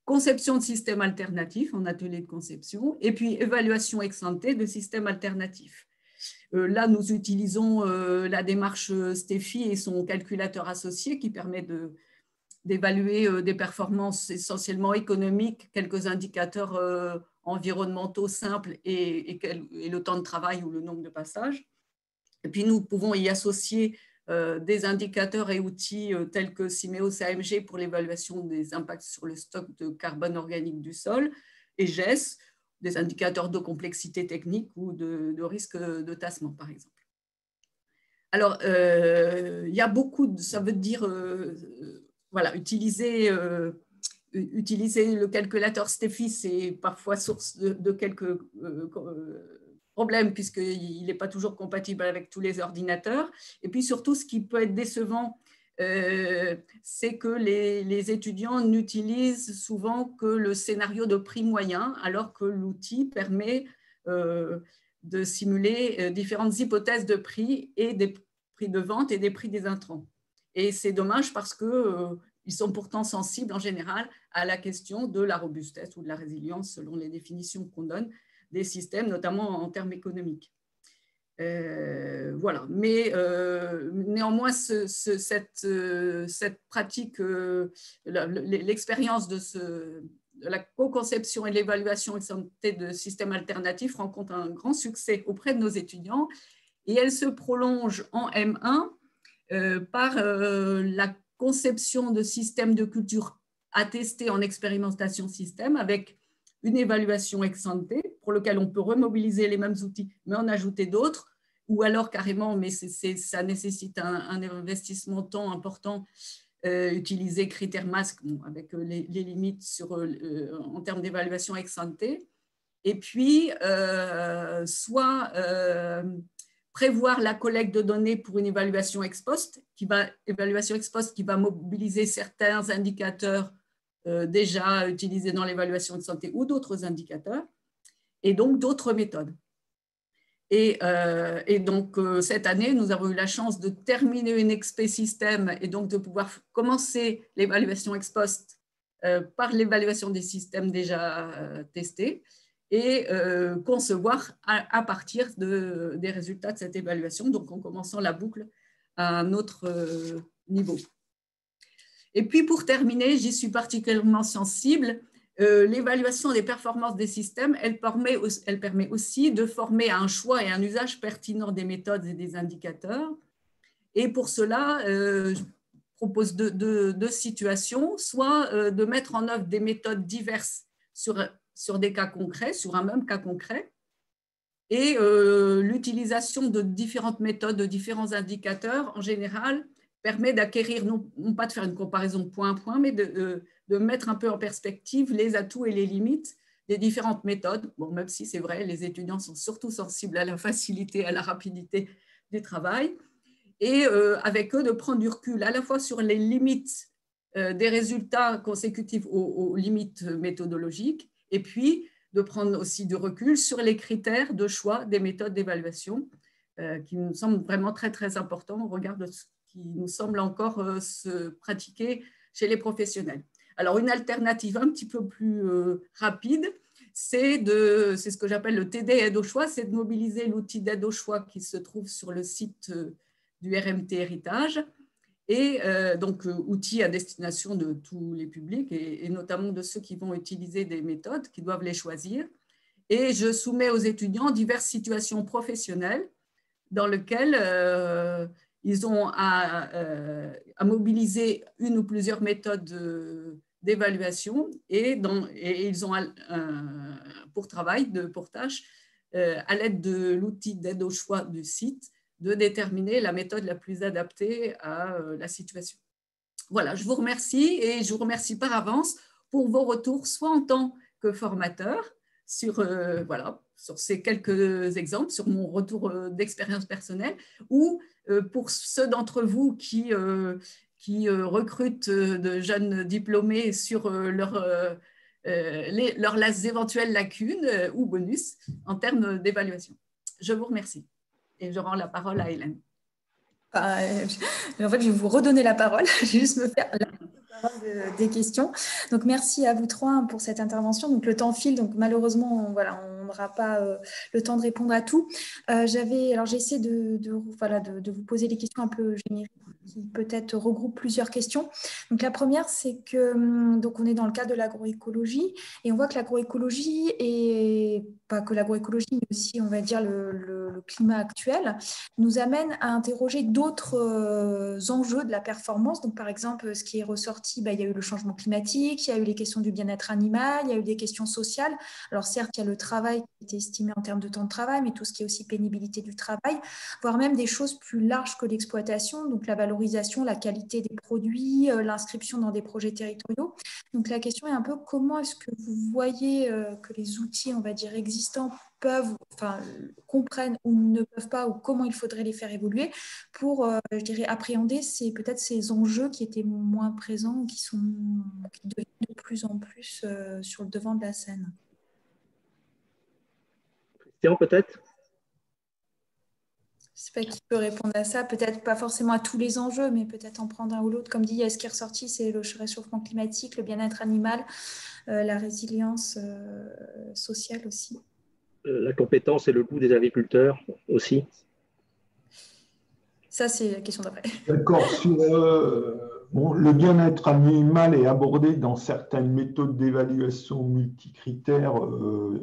conception de système alternatif en atelier de conception, et puis évaluation ex ante de système alternatif. Euh, là, nous utilisons la démarche Steffi et son calculateur associé qui permet d'évaluer euh, des performances essentiellement économiques, quelques indicateurs euh, environnementaux simples et, le temps de travail ou le nombre de passages. Et puis nous pouvons y associer euh, des indicateurs et outils tels que Simeos AMG pour l'évaluation des impacts sur le stock de carbone organique du sol et GES, des indicateurs de complexité technique ou de, risque de tassement, par exemple. Alors, il y a beaucoup, de, ça veut dire voilà, utiliser, euh, utiliser le calculateur Steffi, c'est parfois source de, quelques euh, euh, problèmes puisqu'il n'est pas toujours compatible avec tous les ordinateurs. Et puis surtout, ce qui peut être décevant, c'est que les, étudiants n'utilisent souvent que le scénario de prix moyen, alors que l'outil permet de simuler différentes hypothèses de prix et des prix de vente et des prix des intrants. Et c'est dommage parce qu'ils sont pourtant sensibles en général à la question de la robustesse ou de la résilience selon les définitions qu'on donne des systèmes, notamment en termes économiques. Euh, voilà, mais euh, néanmoins, cette, euh, cette, pratique, l'expérience de, la co-conception et l'évaluation et de systèmes alternatifs rencontre un grand succès auprès de nos étudiants et elle se prolonge en M1 par la conception de systèmes de culture attestés en expérimentation système avec une évaluation ex ante pour lequel on peut remobiliser les mêmes outils, mais en ajouter d'autres, ou alors carrément, mais ça nécessite un, investissement temps important, euh, utiliser critères masques avec euh, les, limites sur, euh, en termes d'évaluation ex ante, et puis soit prévoir la collecte de données pour une évaluation ex post, qui va, évaluation ex post qui va mobiliser certains indicateurs euh, déjà utilisés dans l'évaluation de santé ou d'autres indicateurs, et donc d'autres méthodes. Et, euh, donc, euh, cette année, nous avons eu la chance de terminer une expé système et donc de pouvoir commencer l'évaluation ex post par l'évaluation des systèmes déjà testés et concevoir à, partir de, des résultats de cette évaluation, donc en commençant la boucle à un autre niveau. Et puis pour terminer, j'y suis particulièrement sensible. Euh, l'évaluation des performances des systèmes, elle permet, elle permet, aussi de former un choix et un usage pertinent des méthodes et des indicateurs. Et pour cela, euh, je propose deux, situations, soit euh, de mettre en œuvre des méthodes diverses sur, sur des cas concrets, sur un même cas concret, et l'utilisation de différentes méthodes, de différents indicateurs, en général, permet d'acquérir, non, pas de faire une comparaison point à point, mais de, de, mettre un peu en perspective les atouts et les limites des différentes méthodes. Bon, même si c'est vrai, les étudiants sont surtout sensibles à la facilité, à la rapidité du travail. Et euh, avec eux, de prendre du recul à la fois sur les limites euh, des résultats consécutifs aux, limites méthodologiques, et puis de prendre aussi du recul sur les critères de choix des méthodes d'évaluation, euh, qui nous semblent vraiment très, très importants au regard de ce qui nous semble encore euh, se pratiquer chez les professionnels. Alors, une alternative un petit peu plus euh, rapide, c'est ce que j'appelle le TD aide au choix, c'est de mobiliser l'outil d'aide au choix qui se trouve sur le site du RMT Héritage, et donc outil à destination de tous les publics, et, notamment de ceux qui vont utiliser des méthodes, qui doivent les choisir. Et je soumets aux étudiants diverses situations professionnelles dans lesquelles ils ont euh, à, mobiliser une ou plusieurs méthodes d'évaluation et, ils ont pour travail, de, pour tâche, euh, à l'aide de l'outil d'aide au choix du site, de déterminer la méthode la plus adaptée à euh, la situation. Voilà, je vous remercie et je vous remercie par avance pour vos retours, soit en tant que formateur, sur, voilà, sur ces quelques exemples, sur mon retour d'expérience personnelle, ou euh, pour ceux d'entre vous qui, euh, qui euh, recrutent de jeunes diplômés sur leur, leurs éventuelles lacunes ou bonus en termes d'évaluation. Je vous remercie et je rends la parole à Hélène.
en fait, je vais vous redonner la parole. Je vais juste me faire des questions. Donc, merci à vous trois pour cette intervention. Donc, le temps file, donc malheureusement, on, voilà, on n'aura pas euh, le temps de répondre à tout. Euh, j'avais, alors, j'essaie de, de, voilà, de, vous poser des questions un peu génériques qui peut-être regroupent plusieurs questions. Donc, la première, c'est que hum, donc, on est dans le cadre de l'agroécologie et on voit que l'agroécologie et pas que l'agroécologie, mais aussi, on va dire, le, climat actuel, nous amène à interroger d'autres euh, enjeux de la performance. Donc, par exemple, ce qui est ressorti, bah, il y a eu le changement climatique, il y a eu les questions du bien-être animal, il y a eu des questions sociales. Alors, certes, il y a le travail qui est estimé en termes de temps de travail, mais tout ce qui est aussi pénibilité du travail, voire même des choses plus larges que l'exploitation, donc la valorisation, la qualité des produits, euh, l'inscription dans des projets territoriaux. Donc, la question est un peu comment est-ce que vous voyez euh, que les outils, on va dire, existent peuvent, enfin, comprennent ou ne peuvent pas, ou comment il faudrait les faire évoluer pour, euh, je dirais, appréhender ces, peut-être ces enjeux qui étaient moins présents, qui, sont, qui deviennent de plus en plus euh, sur le devant de la scène.
Christian, peut-être?
Je ne sais pas qui peut répondre à ça. Peut-être pas forcément à tous les enjeux, mais peut-être en prendre un ou l'autre. Comme dit, ce qui est ressorti, c'est le réchauffement climatique, le bien-être animal, euh, la résilience euh, sociale aussi.
Euh, la compétence et le goût des agriculteurs aussi.
Ça, c'est la question d'après.
D'accord. le bien-être animal est abordé dans certaines méthodes d'évaluation multicritères de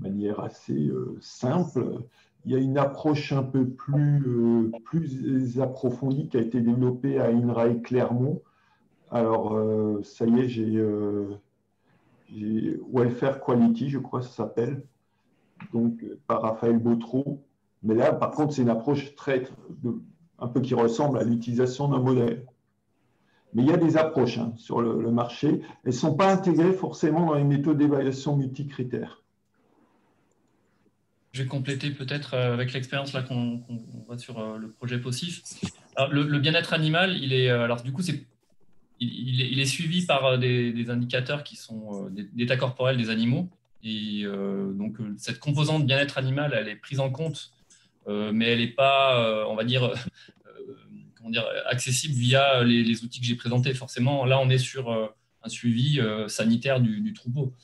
manière assez simple il y a une approche un peu plus, euh, plus approfondie qui a été développée à INRA et Clermont. Alors, euh, ça y est, j'ai euh, Welfare Quality, je crois que ça s'appelle, donc par Raphaël Bautreau. Mais là, par contre, c'est une approche très, un peu qui ressemble à l'utilisation d'un modèle. Mais il y a des approches hein, sur le, le, marché. Elles ne sont pas intégrées forcément dans les méthodes d'évaluation multicritères.
Je vais compléter peut-être euh, avec l'expérience là qu'on voit sur euh, le projet POSIF. le, bien-être animal, il est euh, alors du coup c'est il, est, suivi par des, indicateurs qui sont des d'état corporel des animaux. Et donc cette composante bien-être animal, elle est prise en compte, mais elle n'est pas, on va dire, comment dire, accessible via les, outils que j'ai présentés. Forcément, là, on est sur un suivi sanitaire du troupeau.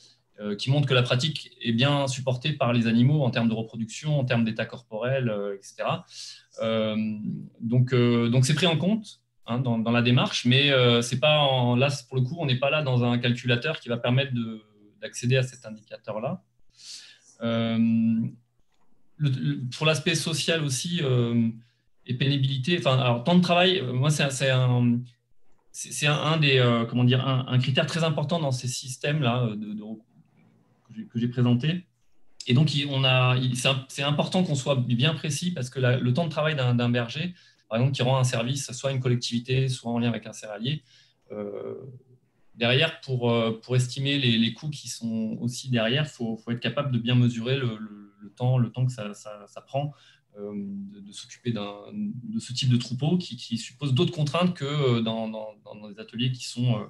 Euh, qui montre que la pratique est bien supportée par les animaux en termes de reproduction, en termes d'état corporel, euh, etc. Euh, donc, donc c'est pris en compte hein, dans, la démarche, mais c'est pas là pour le coup, on n'est pas là dans un calculateur qui va permettre d'accéder à cet indicateur-là. pour l'aspect social aussi et pénibilité, enfin, alors temps de travail, moi c'est un, c'est un, des comment dire un, critère très important dans ces systèmes là de, de, que j'ai présenté. Et donc, c'est important qu'on soit bien précis parce que le temps de travail d'un berger, par exemple, qui rend un service soit à une collectivité, soit en lien avec un céréalier, euh, derrière, pour, euh, pour estimer les, coûts qui sont aussi derrière, il faut, être capable de bien mesurer le, temps, le temps que ça, prend euh, de, s'occuper de ce type de troupeau qui, suppose d'autres contraintes que dans, dans, dans, des ateliers qui sont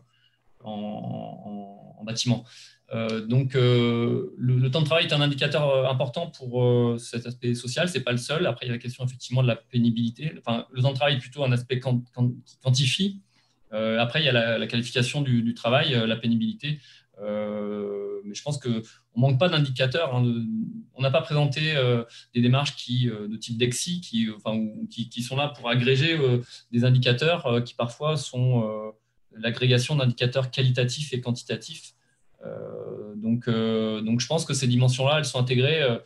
en, bâtiment. Euh, donc, euh, le, temps de travail est un indicateur euh, important pour cet aspect social. C'est pas le seul. Après, il y a la question effectivement de la pénibilité. Enfin, le temps de travail est plutôt un aspect qui quantifie. après, il y a la, qualification du, travail, la pénibilité. mais je pense qu'on ne manque pas d'indicateurs. Hein, on n'a pas présenté des démarches de type DEXI qui, sont là pour agréger des indicateurs qui parfois sont l'agrégation d'indicateurs qualitatifs et quantitatifs. Euh, donc, euh, donc, je pense que ces dimensions-là, elles sont intégrées. Euh,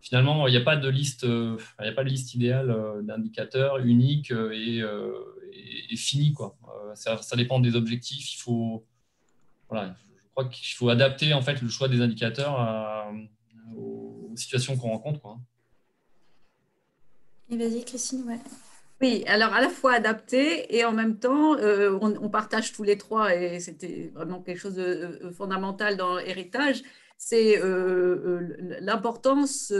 finalement, il n'y a pas de liste, il a pas de liste idéale d'indicateurs uniques et, et, finis. Quoi. Ça, dépend des objectifs. Il faut, voilà, je crois qu'il faut adapter en fait le choix des indicateurs aux situations qu'on rencontre. Quoi.
Et vas-y, Christine, ouais.
Oui, alors à la fois adapté et en même temps, euh, on, partage tous les trois, et c'était vraiment quelque chose de euh, fondamental dans l'héritage, c'est euh, l'importance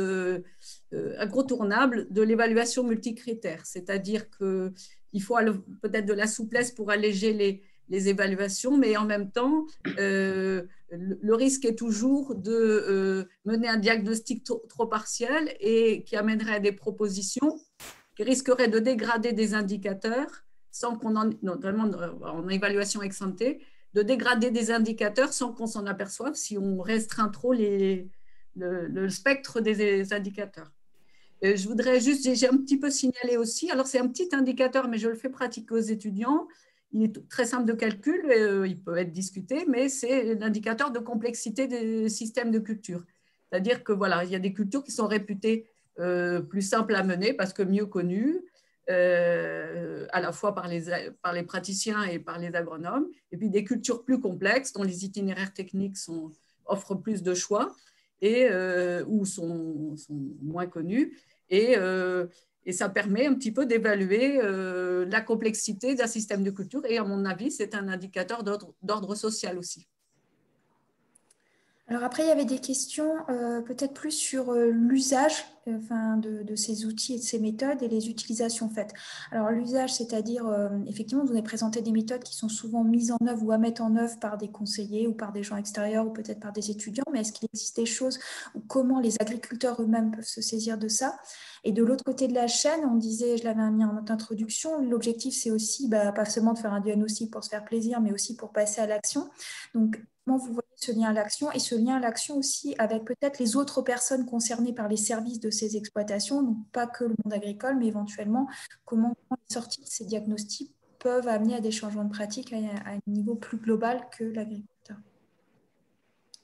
incontournable de l'évaluation multicritère, c'est-à-dire qu'il faut peut-être de la souplesse pour alléger les, les évaluations, mais en même temps, le, risque est toujours de mener un diagnostic trop partiel et qui amènerait à des propositions qui risquerait de dégrader des indicateurs sans qu'on en, notamment en évaluation ex ante, de dégrader des indicateurs sans qu'on s'en aperçoive si on restreint trop les, le, spectre des indicateurs. je voudrais juste, j'ai un petit peu signalé aussi, alors c'est un petit indicateur, mais je le fais pratiquer aux étudiants. Il est très simple de calcul, euh, il peut être discuté, mais c'est l'indicateur de complexité des systèmes de culture. C'est-à-dire que voilà, il y a des cultures qui sont réputées euh, plus simple à mener parce que mieux connu, euh, à la fois par les, par les praticiens et par les agronomes, et puis des cultures plus complexes dont les itinéraires techniques sont, offrent plus de choix et, euh, ou sont, moins connus. Et, et, ça permet un petit peu d'évaluer la complexité d'un système de culture. Et à mon avis, c'est un indicateur d'ordre social aussi.
Alors après, il y avait des questions euh, peut-être plus sur euh, l'usage euh, enfin, de, ces outils et de ces méthodes et les utilisations faites. Alors l'usage, c'est-à-dire, effectivement, vous avez présenté des méthodes qui sont souvent mises en œuvre ou à mettre en œuvre par des conseillers ou par des gens extérieurs ou peut-être par des étudiants, mais est-ce qu'il existe des choses ou comment les agriculteurs eux-mêmes peuvent se saisir de ça? Et de l'autre côté de la chaîne, on disait, je l'avais mis en introduction, l'objectif c'est aussi bah, pas seulement de faire un diagnostic pour se faire plaisir, mais aussi pour passer à l'action. Donc Comment vous voyez ce lien à l'action et ce lien à l'action aussi avec peut-être les autres personnes concernées par les services de ces exploitations, donc pas que le monde agricole, mais éventuellement comment les sorties de ces diagnostics peuvent amener à des changements de pratique à, un niveau plus global que l'agriculteur.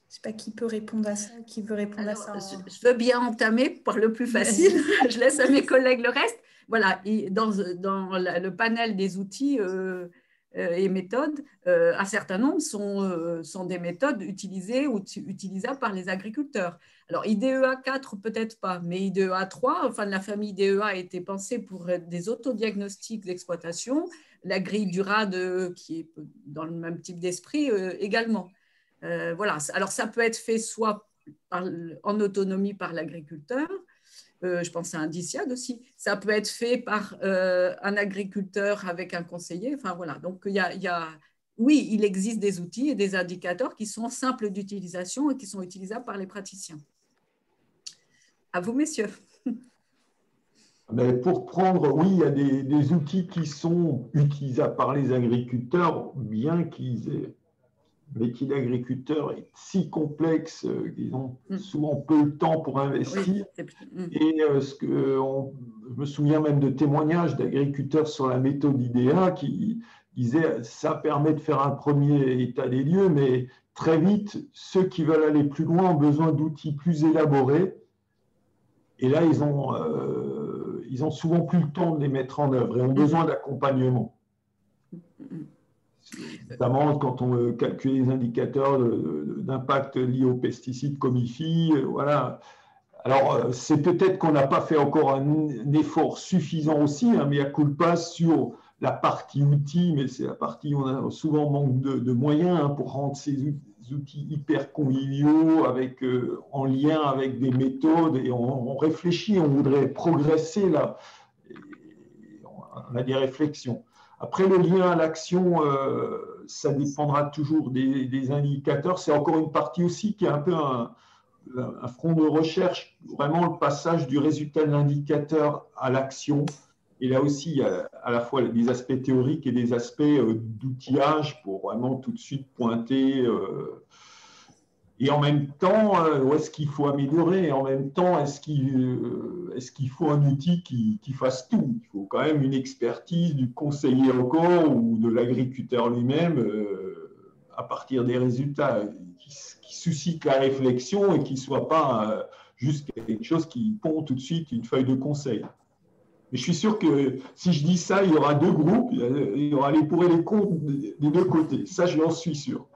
Je ne sais pas qui peut répondre à ça, qui veut répondre à ça.
Je veux bien entamer par le plus facile. je laisse à mes collègues le reste. Voilà, dans, dans le panel des outils, euh, et méthodes, euh, un certain nombre sont, euh, sont des méthodes utilisées ou utilisables par les agriculteurs. Alors, IDEA 4, peut-être pas, mais IDEA 3, enfin, la famille IDEA a été pensée pour des autodiagnostics d'exploitation, la grille du RAD, qui est dans le même type d'esprit également. voilà, alors ça peut être fait soit en autonomie par l'agriculteur, euh, je pense à un aussi. Ça peut être fait par euh, un agriculteur avec un conseiller. Enfin voilà. Donc il y a, oui, il existe des outils et des indicateurs qui sont simples d'utilisation et qui sont utilisables par les praticiens. À vous, messieurs.
Mais pour prendre, oui, il y a des, des, outils qui sont utilisables par les agriculteurs, bien qu'ils aient métier d'agriculteur est si complexe euh, qu'ils ont mm. souvent peu de temps pour investir. Mm. Et euh, ce que je me souviens même de témoignages d'agriculteurs sur la méthode IDEA qui disaient ça permet de faire un premier état des lieux, mais très vite, ceux qui veulent aller plus loin ont besoin d'outils plus élaborés. Et là, ils ont, euh, ils ont souvent plus le temps de les mettre en œuvre et ont mm. besoin d'accompagnement notamment quand on euh, calcule les indicateurs d'impact liés aux pesticides comme IFI. Euh, voilà. Alors, euh, c'est peut-être qu'on n'a pas fait encore un, effort suffisant aussi, hein, mais à coup pas sur la partie outils, mais c'est la partie où on a souvent manque de, moyens hein, pour rendre ces outils hyper conviviaux, avec, en lien avec des méthodes, et on, réfléchit, on voudrait progresser là. on a des réflexions. Après, le lien à l'action, euh, ça dépendra toujours des, indicateurs. C'est encore une partie aussi qui est un peu un, front de recherche, vraiment le passage du résultat de l'indicateur à l'action. Et là aussi, il y a à la fois des aspects théoriques et des aspects euh, d'outillage pour vraiment tout de suite pointer euh, et en même temps, euh, où est-ce qu'il faut améliorer? En même temps, est-ce qu'il euh, est qu'il faut un outil qui, qui, fasse tout? Il faut quand même une expertise du conseiller encore ou de l'agriculteur lui-même euh, à partir des résultats qui, qui, suscite la réflexion et qui ne soit pas juste quelque chose qui pond tout de suite une feuille de conseil. Mais je suis sûr que si je dis ça, il y aura deux groupes, il y aura les pour et les contre des deux côtés. Ça, je l'en suis sûr.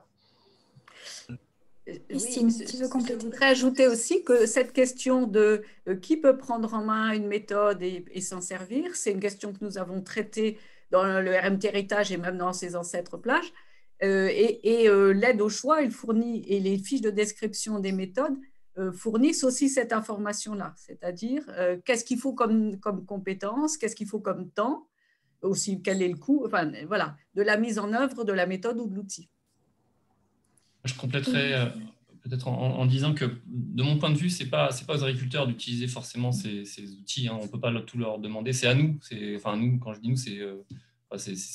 Euh, Christine, tu veux compléter Je voudrais ajouter aussi que cette question de euh, qui peut prendre en main une méthode et, s'en servir, c'est une question que nous avons traitée dans le RMT héritage et même dans ses ancêtres plages. Euh, et, l'aide au choix, il fournit, et les fiches de description des méthodes fournissent aussi cette information-là, c'est-à-dire qu'est-ce qu'il faut comme, comme compétence, qu'est-ce qu'il faut comme temps, aussi quel est le coût, enfin voilà, de la mise en œuvre de la méthode ou de l'outil.
Je compléterai euh, peut-être en, disant que, de mon point de vue, ce n'est pas, pas aux agriculteurs d'utiliser forcément ces, outils. Hein. On ne peut pas tout leur demander. C'est à nous. Enfin, nous, quand je dis nous, c'est euh,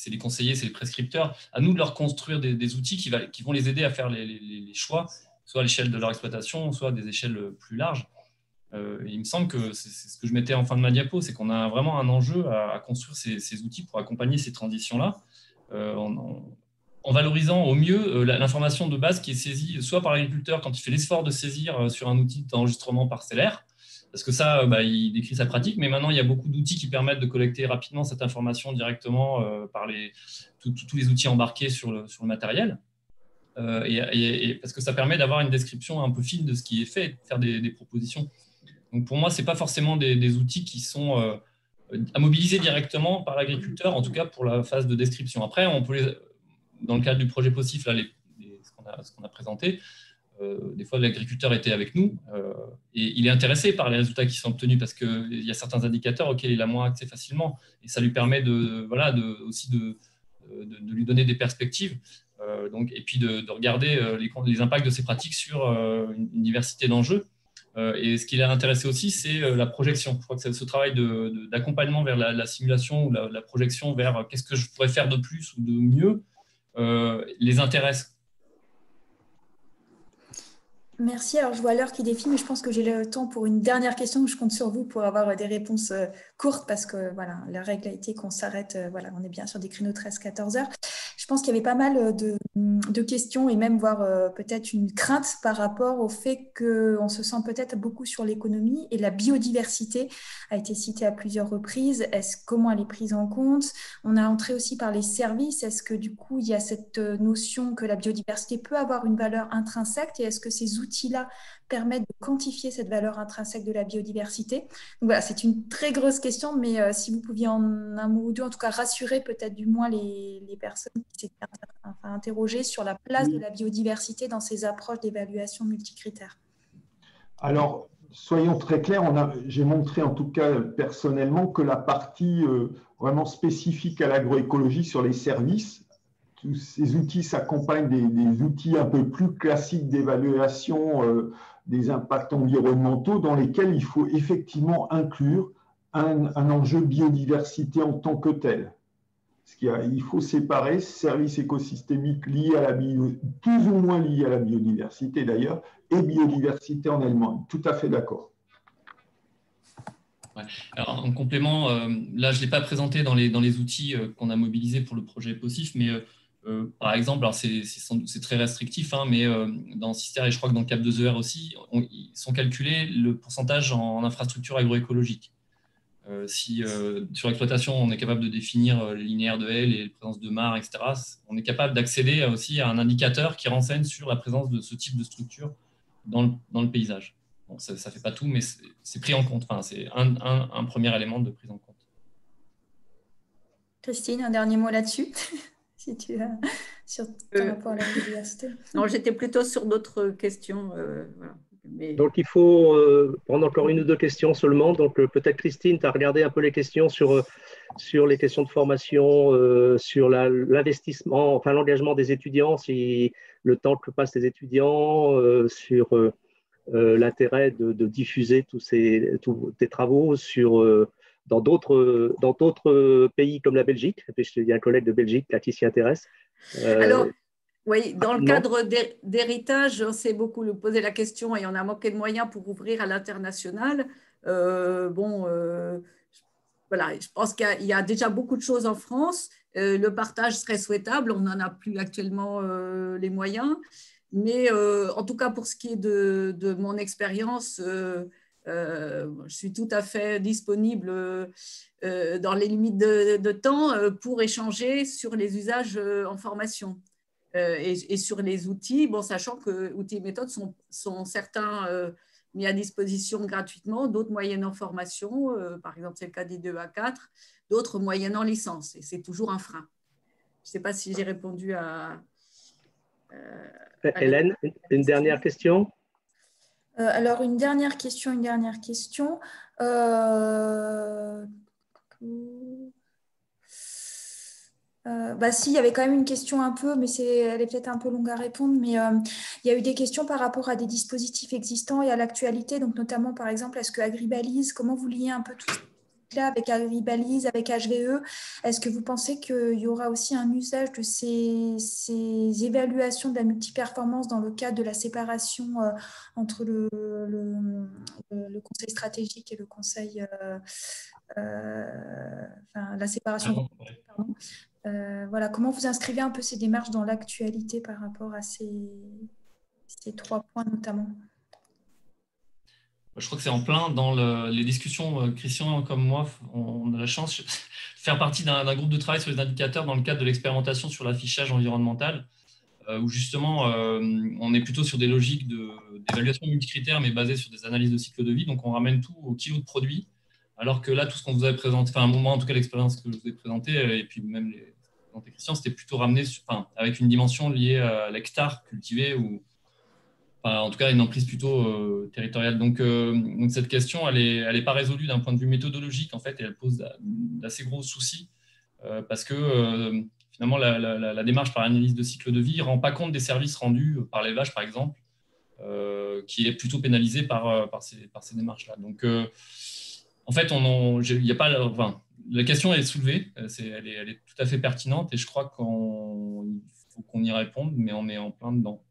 les conseillers, c'est les prescripteurs. À nous de leur construire des, outils qui, va, qui, vont les aider à faire les, choix, soit à l'échelle de leur exploitation, soit à des échelles plus larges. Euh, il me semble que c'est ce que je mettais en fin de ma diapo, c'est qu'on a vraiment un enjeu à, construire ces, outils pour accompagner ces transitions-là en valorisant au mieux euh, l'information de base qui est saisie soit par l'agriculteur quand il fait l'effort de saisir euh, sur un outil d'enregistrement parcellaire, parce que ça, euh, bah, il décrit sa pratique, mais maintenant, il y a beaucoup d'outils qui permettent de collecter rapidement cette information directement par les, tous les outils embarqués sur le, matériel. et, parce que ça permet d'avoir une description un peu fine de ce qui est fait, de faire des, propositions. Donc pour moi, ce n'est pas forcément des, des, outils qui sont à mobiliser directement par l'agriculteur, en tout cas pour la phase de description. Après, on peut les, dans le cadre du projet POSIF, là, ce qu'on a, présenté, des fois, l'agriculteur était avec nous et il est intéressé par les résultats qui sont obtenus parce qu'il y a certains indicateurs auxquels il a moins accès facilement et ça lui permet de, voilà, aussi de, de, lui donner des perspectives. donc, et puis de, regarder les, impacts de ces pratiques sur une, diversité d'enjeux. et ce qui l'a intéressé aussi, c'est la projection. Je crois que c'est ce travail d'accompagnement vers la, simulation ou la, la projection vers qu'est-ce que je pourrais faire de plus ou de mieux les intéresse
Merci. Alors, je vois l'heure qui défile, mais je pense que j'ai le temps pour une dernière question. Je compte sur vous pour avoir des réponses euh, courtes parce que voilà, la règle a été qu'on s'arrête. Euh, voilà, on est bien sur des créneaux 13-14 heures. Je pense qu'il y avait pas mal euh, de, questions et même voire peut-être une crainte par rapport au fait qu'on se sent peut-être beaucoup sur l'économie et la biodiversité a été citée à plusieurs reprises. Est-ce comment elle est prise en compte? On a entré aussi par les services. Est-ce que du coup il y a cette notion que la biodiversité peut avoir une valeur intrinsèque et est-ce que ces outils outils-là permettent de quantifier cette valeur intrinsèque de la biodiversité Donc voilà, c'est une très grosse question, mais euh, si vous pouviez en un mot ou deux, en tout cas rassurer peut-être du moins les, personnes qui s'étaient interrogées sur la place de la biodiversité dans ces approches d'évaluation multicritères.
Alors, soyons très clairs, j'ai montré en tout cas personnellement que la partie euh, vraiment spécifique à l'agroécologie sur les services tous ces outils s'accompagnent des, outils un peu plus classiques d'évaluation euh, des impacts environnementaux dans lesquels il faut effectivement inclure un, enjeu biodiversité en tant que tel. il faut séparer services écosystémiques liés à la bio, plus ou moins liés à la biodiversité d'ailleurs, et biodiversité en elle-même. Tout à fait d'accord.
en complément, euh, là je ne l'ai pas présenté dans les, outils euh, qu'on a mobilisés pour le projet POSIF, mais euh, par exemple, c'est très restrictif, hein, mais euh, dans Cister et je crois que dans Cap 2ER aussi, ils sont calculés le pourcentage en, infrastructure agroécologique. Euh, si sur l'exploitation, on est capable de définir les linéaires de haies, les présences de mares, etc., on est capable d'accéder aussi à un indicateur qui renseigne sur la présence de ce type de structure dans le, paysage. ça ne fait pas tout, mais c'est pris en compte. Enfin, c'est un premier élément de prise en compte.
Christine, un dernier mot là-dessus? Si tu as sur euh, rapport à la biodiversité.
Non, j'étais plutôt sur d'autres questions. Euh,
donc il faut euh, prendre encore une ou deux questions seulement. Donc peut-être Christine, tu as regardé un peu les questions sur, sur les questions de formation, sur l'investissement, enfin l'engagement des étudiants, si le temps que passent les étudiants, sur l'intérêt de, de, diffuser tous, ces, tous tes travaux, sur dans d'autres dans d'autres pays comme la Belgique. Il y a un collègue de Belgique là, qui s'y intéresse.
Euh, Alors, oui, dans le cadre d'héritage, on s'est beaucoup posé la question et on a manqué de moyens pour ouvrir à l'international. Euh, bon, euh, voilà, je pense qu'il y, a déjà beaucoup de choses en France. le partage serait souhaitable, on n'en a plus actuellement les moyens. Mais en tout cas, pour ce qui est de, de mon expérience, euh, je suis tout à fait disponible euh, dans les limites de, temps euh, pour échanger sur les usages en formation. Et, sur les outils, bon, sachant que outils et méthodes sont, sont certains mis à disposition gratuitement, d'autres moyennant formation, par exemple c'est le cas des 2 à 4, d'autres moyennant licence, et c'est toujours un frein. Je ne sais pas si j'ai répondu à...
Hélène, une dernière question?
Euh, alors, une dernière question, une dernière question. Euh... Euh, bah si, il y avait quand même une question un peu, mais elle est peut-être un peu longue à répondre, mais il y a eu des questions par rapport à des dispositifs existants et à l'actualité, donc notamment par exemple, est-ce que Agribalise, comment vous liez un peu tout là avec Agribalise, avec HVE, est-ce que vous pensez qu'il y aura aussi un usage de ces, évaluations de la multiperformance dans le cadre de la séparation euh, entre le, le, conseil stratégique et le conseil, euh, euh, enfin la séparation. voilà, comment vous inscrivez un peu ces démarches dans l'actualité par rapport à ces, ces trois points notamment?
Je crois que c'est en plein dans les discussions. Euh, Christian, comme moi, on a la chance de faire partie d'un groupe de travail sur les indicateurs dans le cadre de l'expérimentation sur l'affichage environnemental, euh, où justement, euh, on est plutôt sur des logiques d'évaluation multicritères, mais basées sur des analyses de cycle de vie. Donc, on ramène tout au kilo de produit, alors que là, tout ce qu'on vous avait présenté, enfin, un moment, en tout cas, l'expérience que je vous ai présentée, et puis même les présenté Christian, c'était plutôt ramené avec une dimension liée à l'hectare cultivé ou en tout cas une emprise plutôt territoriale. Donc, donc, cette question, elle n'est elle est pas résolue d'un point de vue méthodologique, en fait, et elle pose d'assez gros soucis, parce que finalement, la, démarche par analyse de cycle de vie ne rend pas compte des services rendus par l'élevage, par exemple, qui est plutôt pénalisé par, par ces, par ces démarches-là. Donc, en fait, a pas... La question est soulevée, euh, elle, est, tout à fait pertinente et je crois qu'il faut qu'on y réponde, mais on est en plein dedans.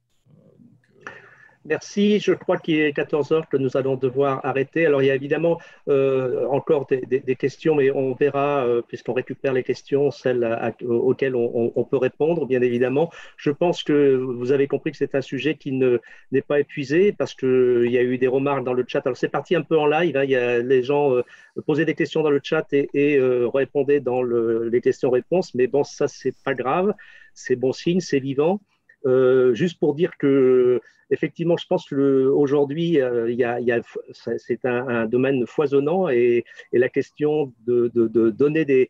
Merci. Je crois qu'il est 14 heures que nous allons devoir arrêter. Alors, il y a évidemment euh, encore des, questions, mais on verra, euh, puisqu'on récupère les questions, celles auxquelles on, peut répondre, bien évidemment. Je pense que vous avez compris que c'est un sujet qui n'est pas épuisé parce qu'il y a eu des remarques dans le chat. Alors, c'est parti un peu en live. Hein. Il y a, les gens euh, posaient des questions dans le chat et, répondaient dans les questions-réponses. Mais bon, ça, c'est pas grave. C'est bon signe, c'est vivant. Euh, juste pour dire que, effectivement, je pense qu'aujourd'hui, euh, c'est un, domaine foisonnant et, la question de, donner des,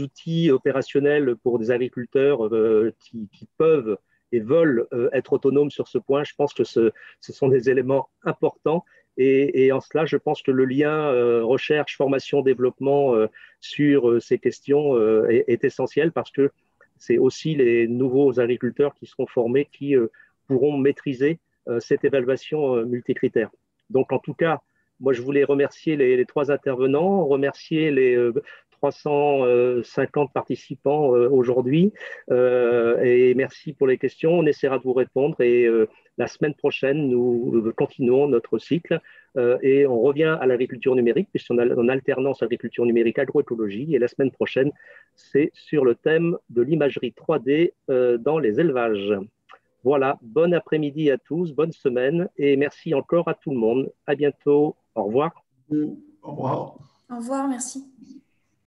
outils opérationnels pour des agriculteurs euh, qui, peuvent et veulent être autonomes sur ce point, je pense que ce, sont des éléments importants. Et, en cela, je pense que le lien recherche, formation, développement sur ces questions est, essentiel parce que c'est aussi les nouveaux agriculteurs qui seront formés qui euh, pourront maîtriser euh, cette évaluation euh, multicritère. Donc, en tout cas, moi, je voulais remercier les, trois intervenants, remercier les 350 participants aujourd'hui et merci pour les questions. On essaiera de vous répondre et la semaine prochaine, nous continuons notre cycle et on revient à l'agriculture numérique puisqu'on a en alternance agriculture numérique agroécologie et la semaine prochaine, c'est sur le thème de l'imagerie 3D dans les élevages. Voilà, bon après-midi à tous, bonne semaine et merci encore à tout le monde. À bientôt. Au revoir.
Au revoir.
Au revoir, merci.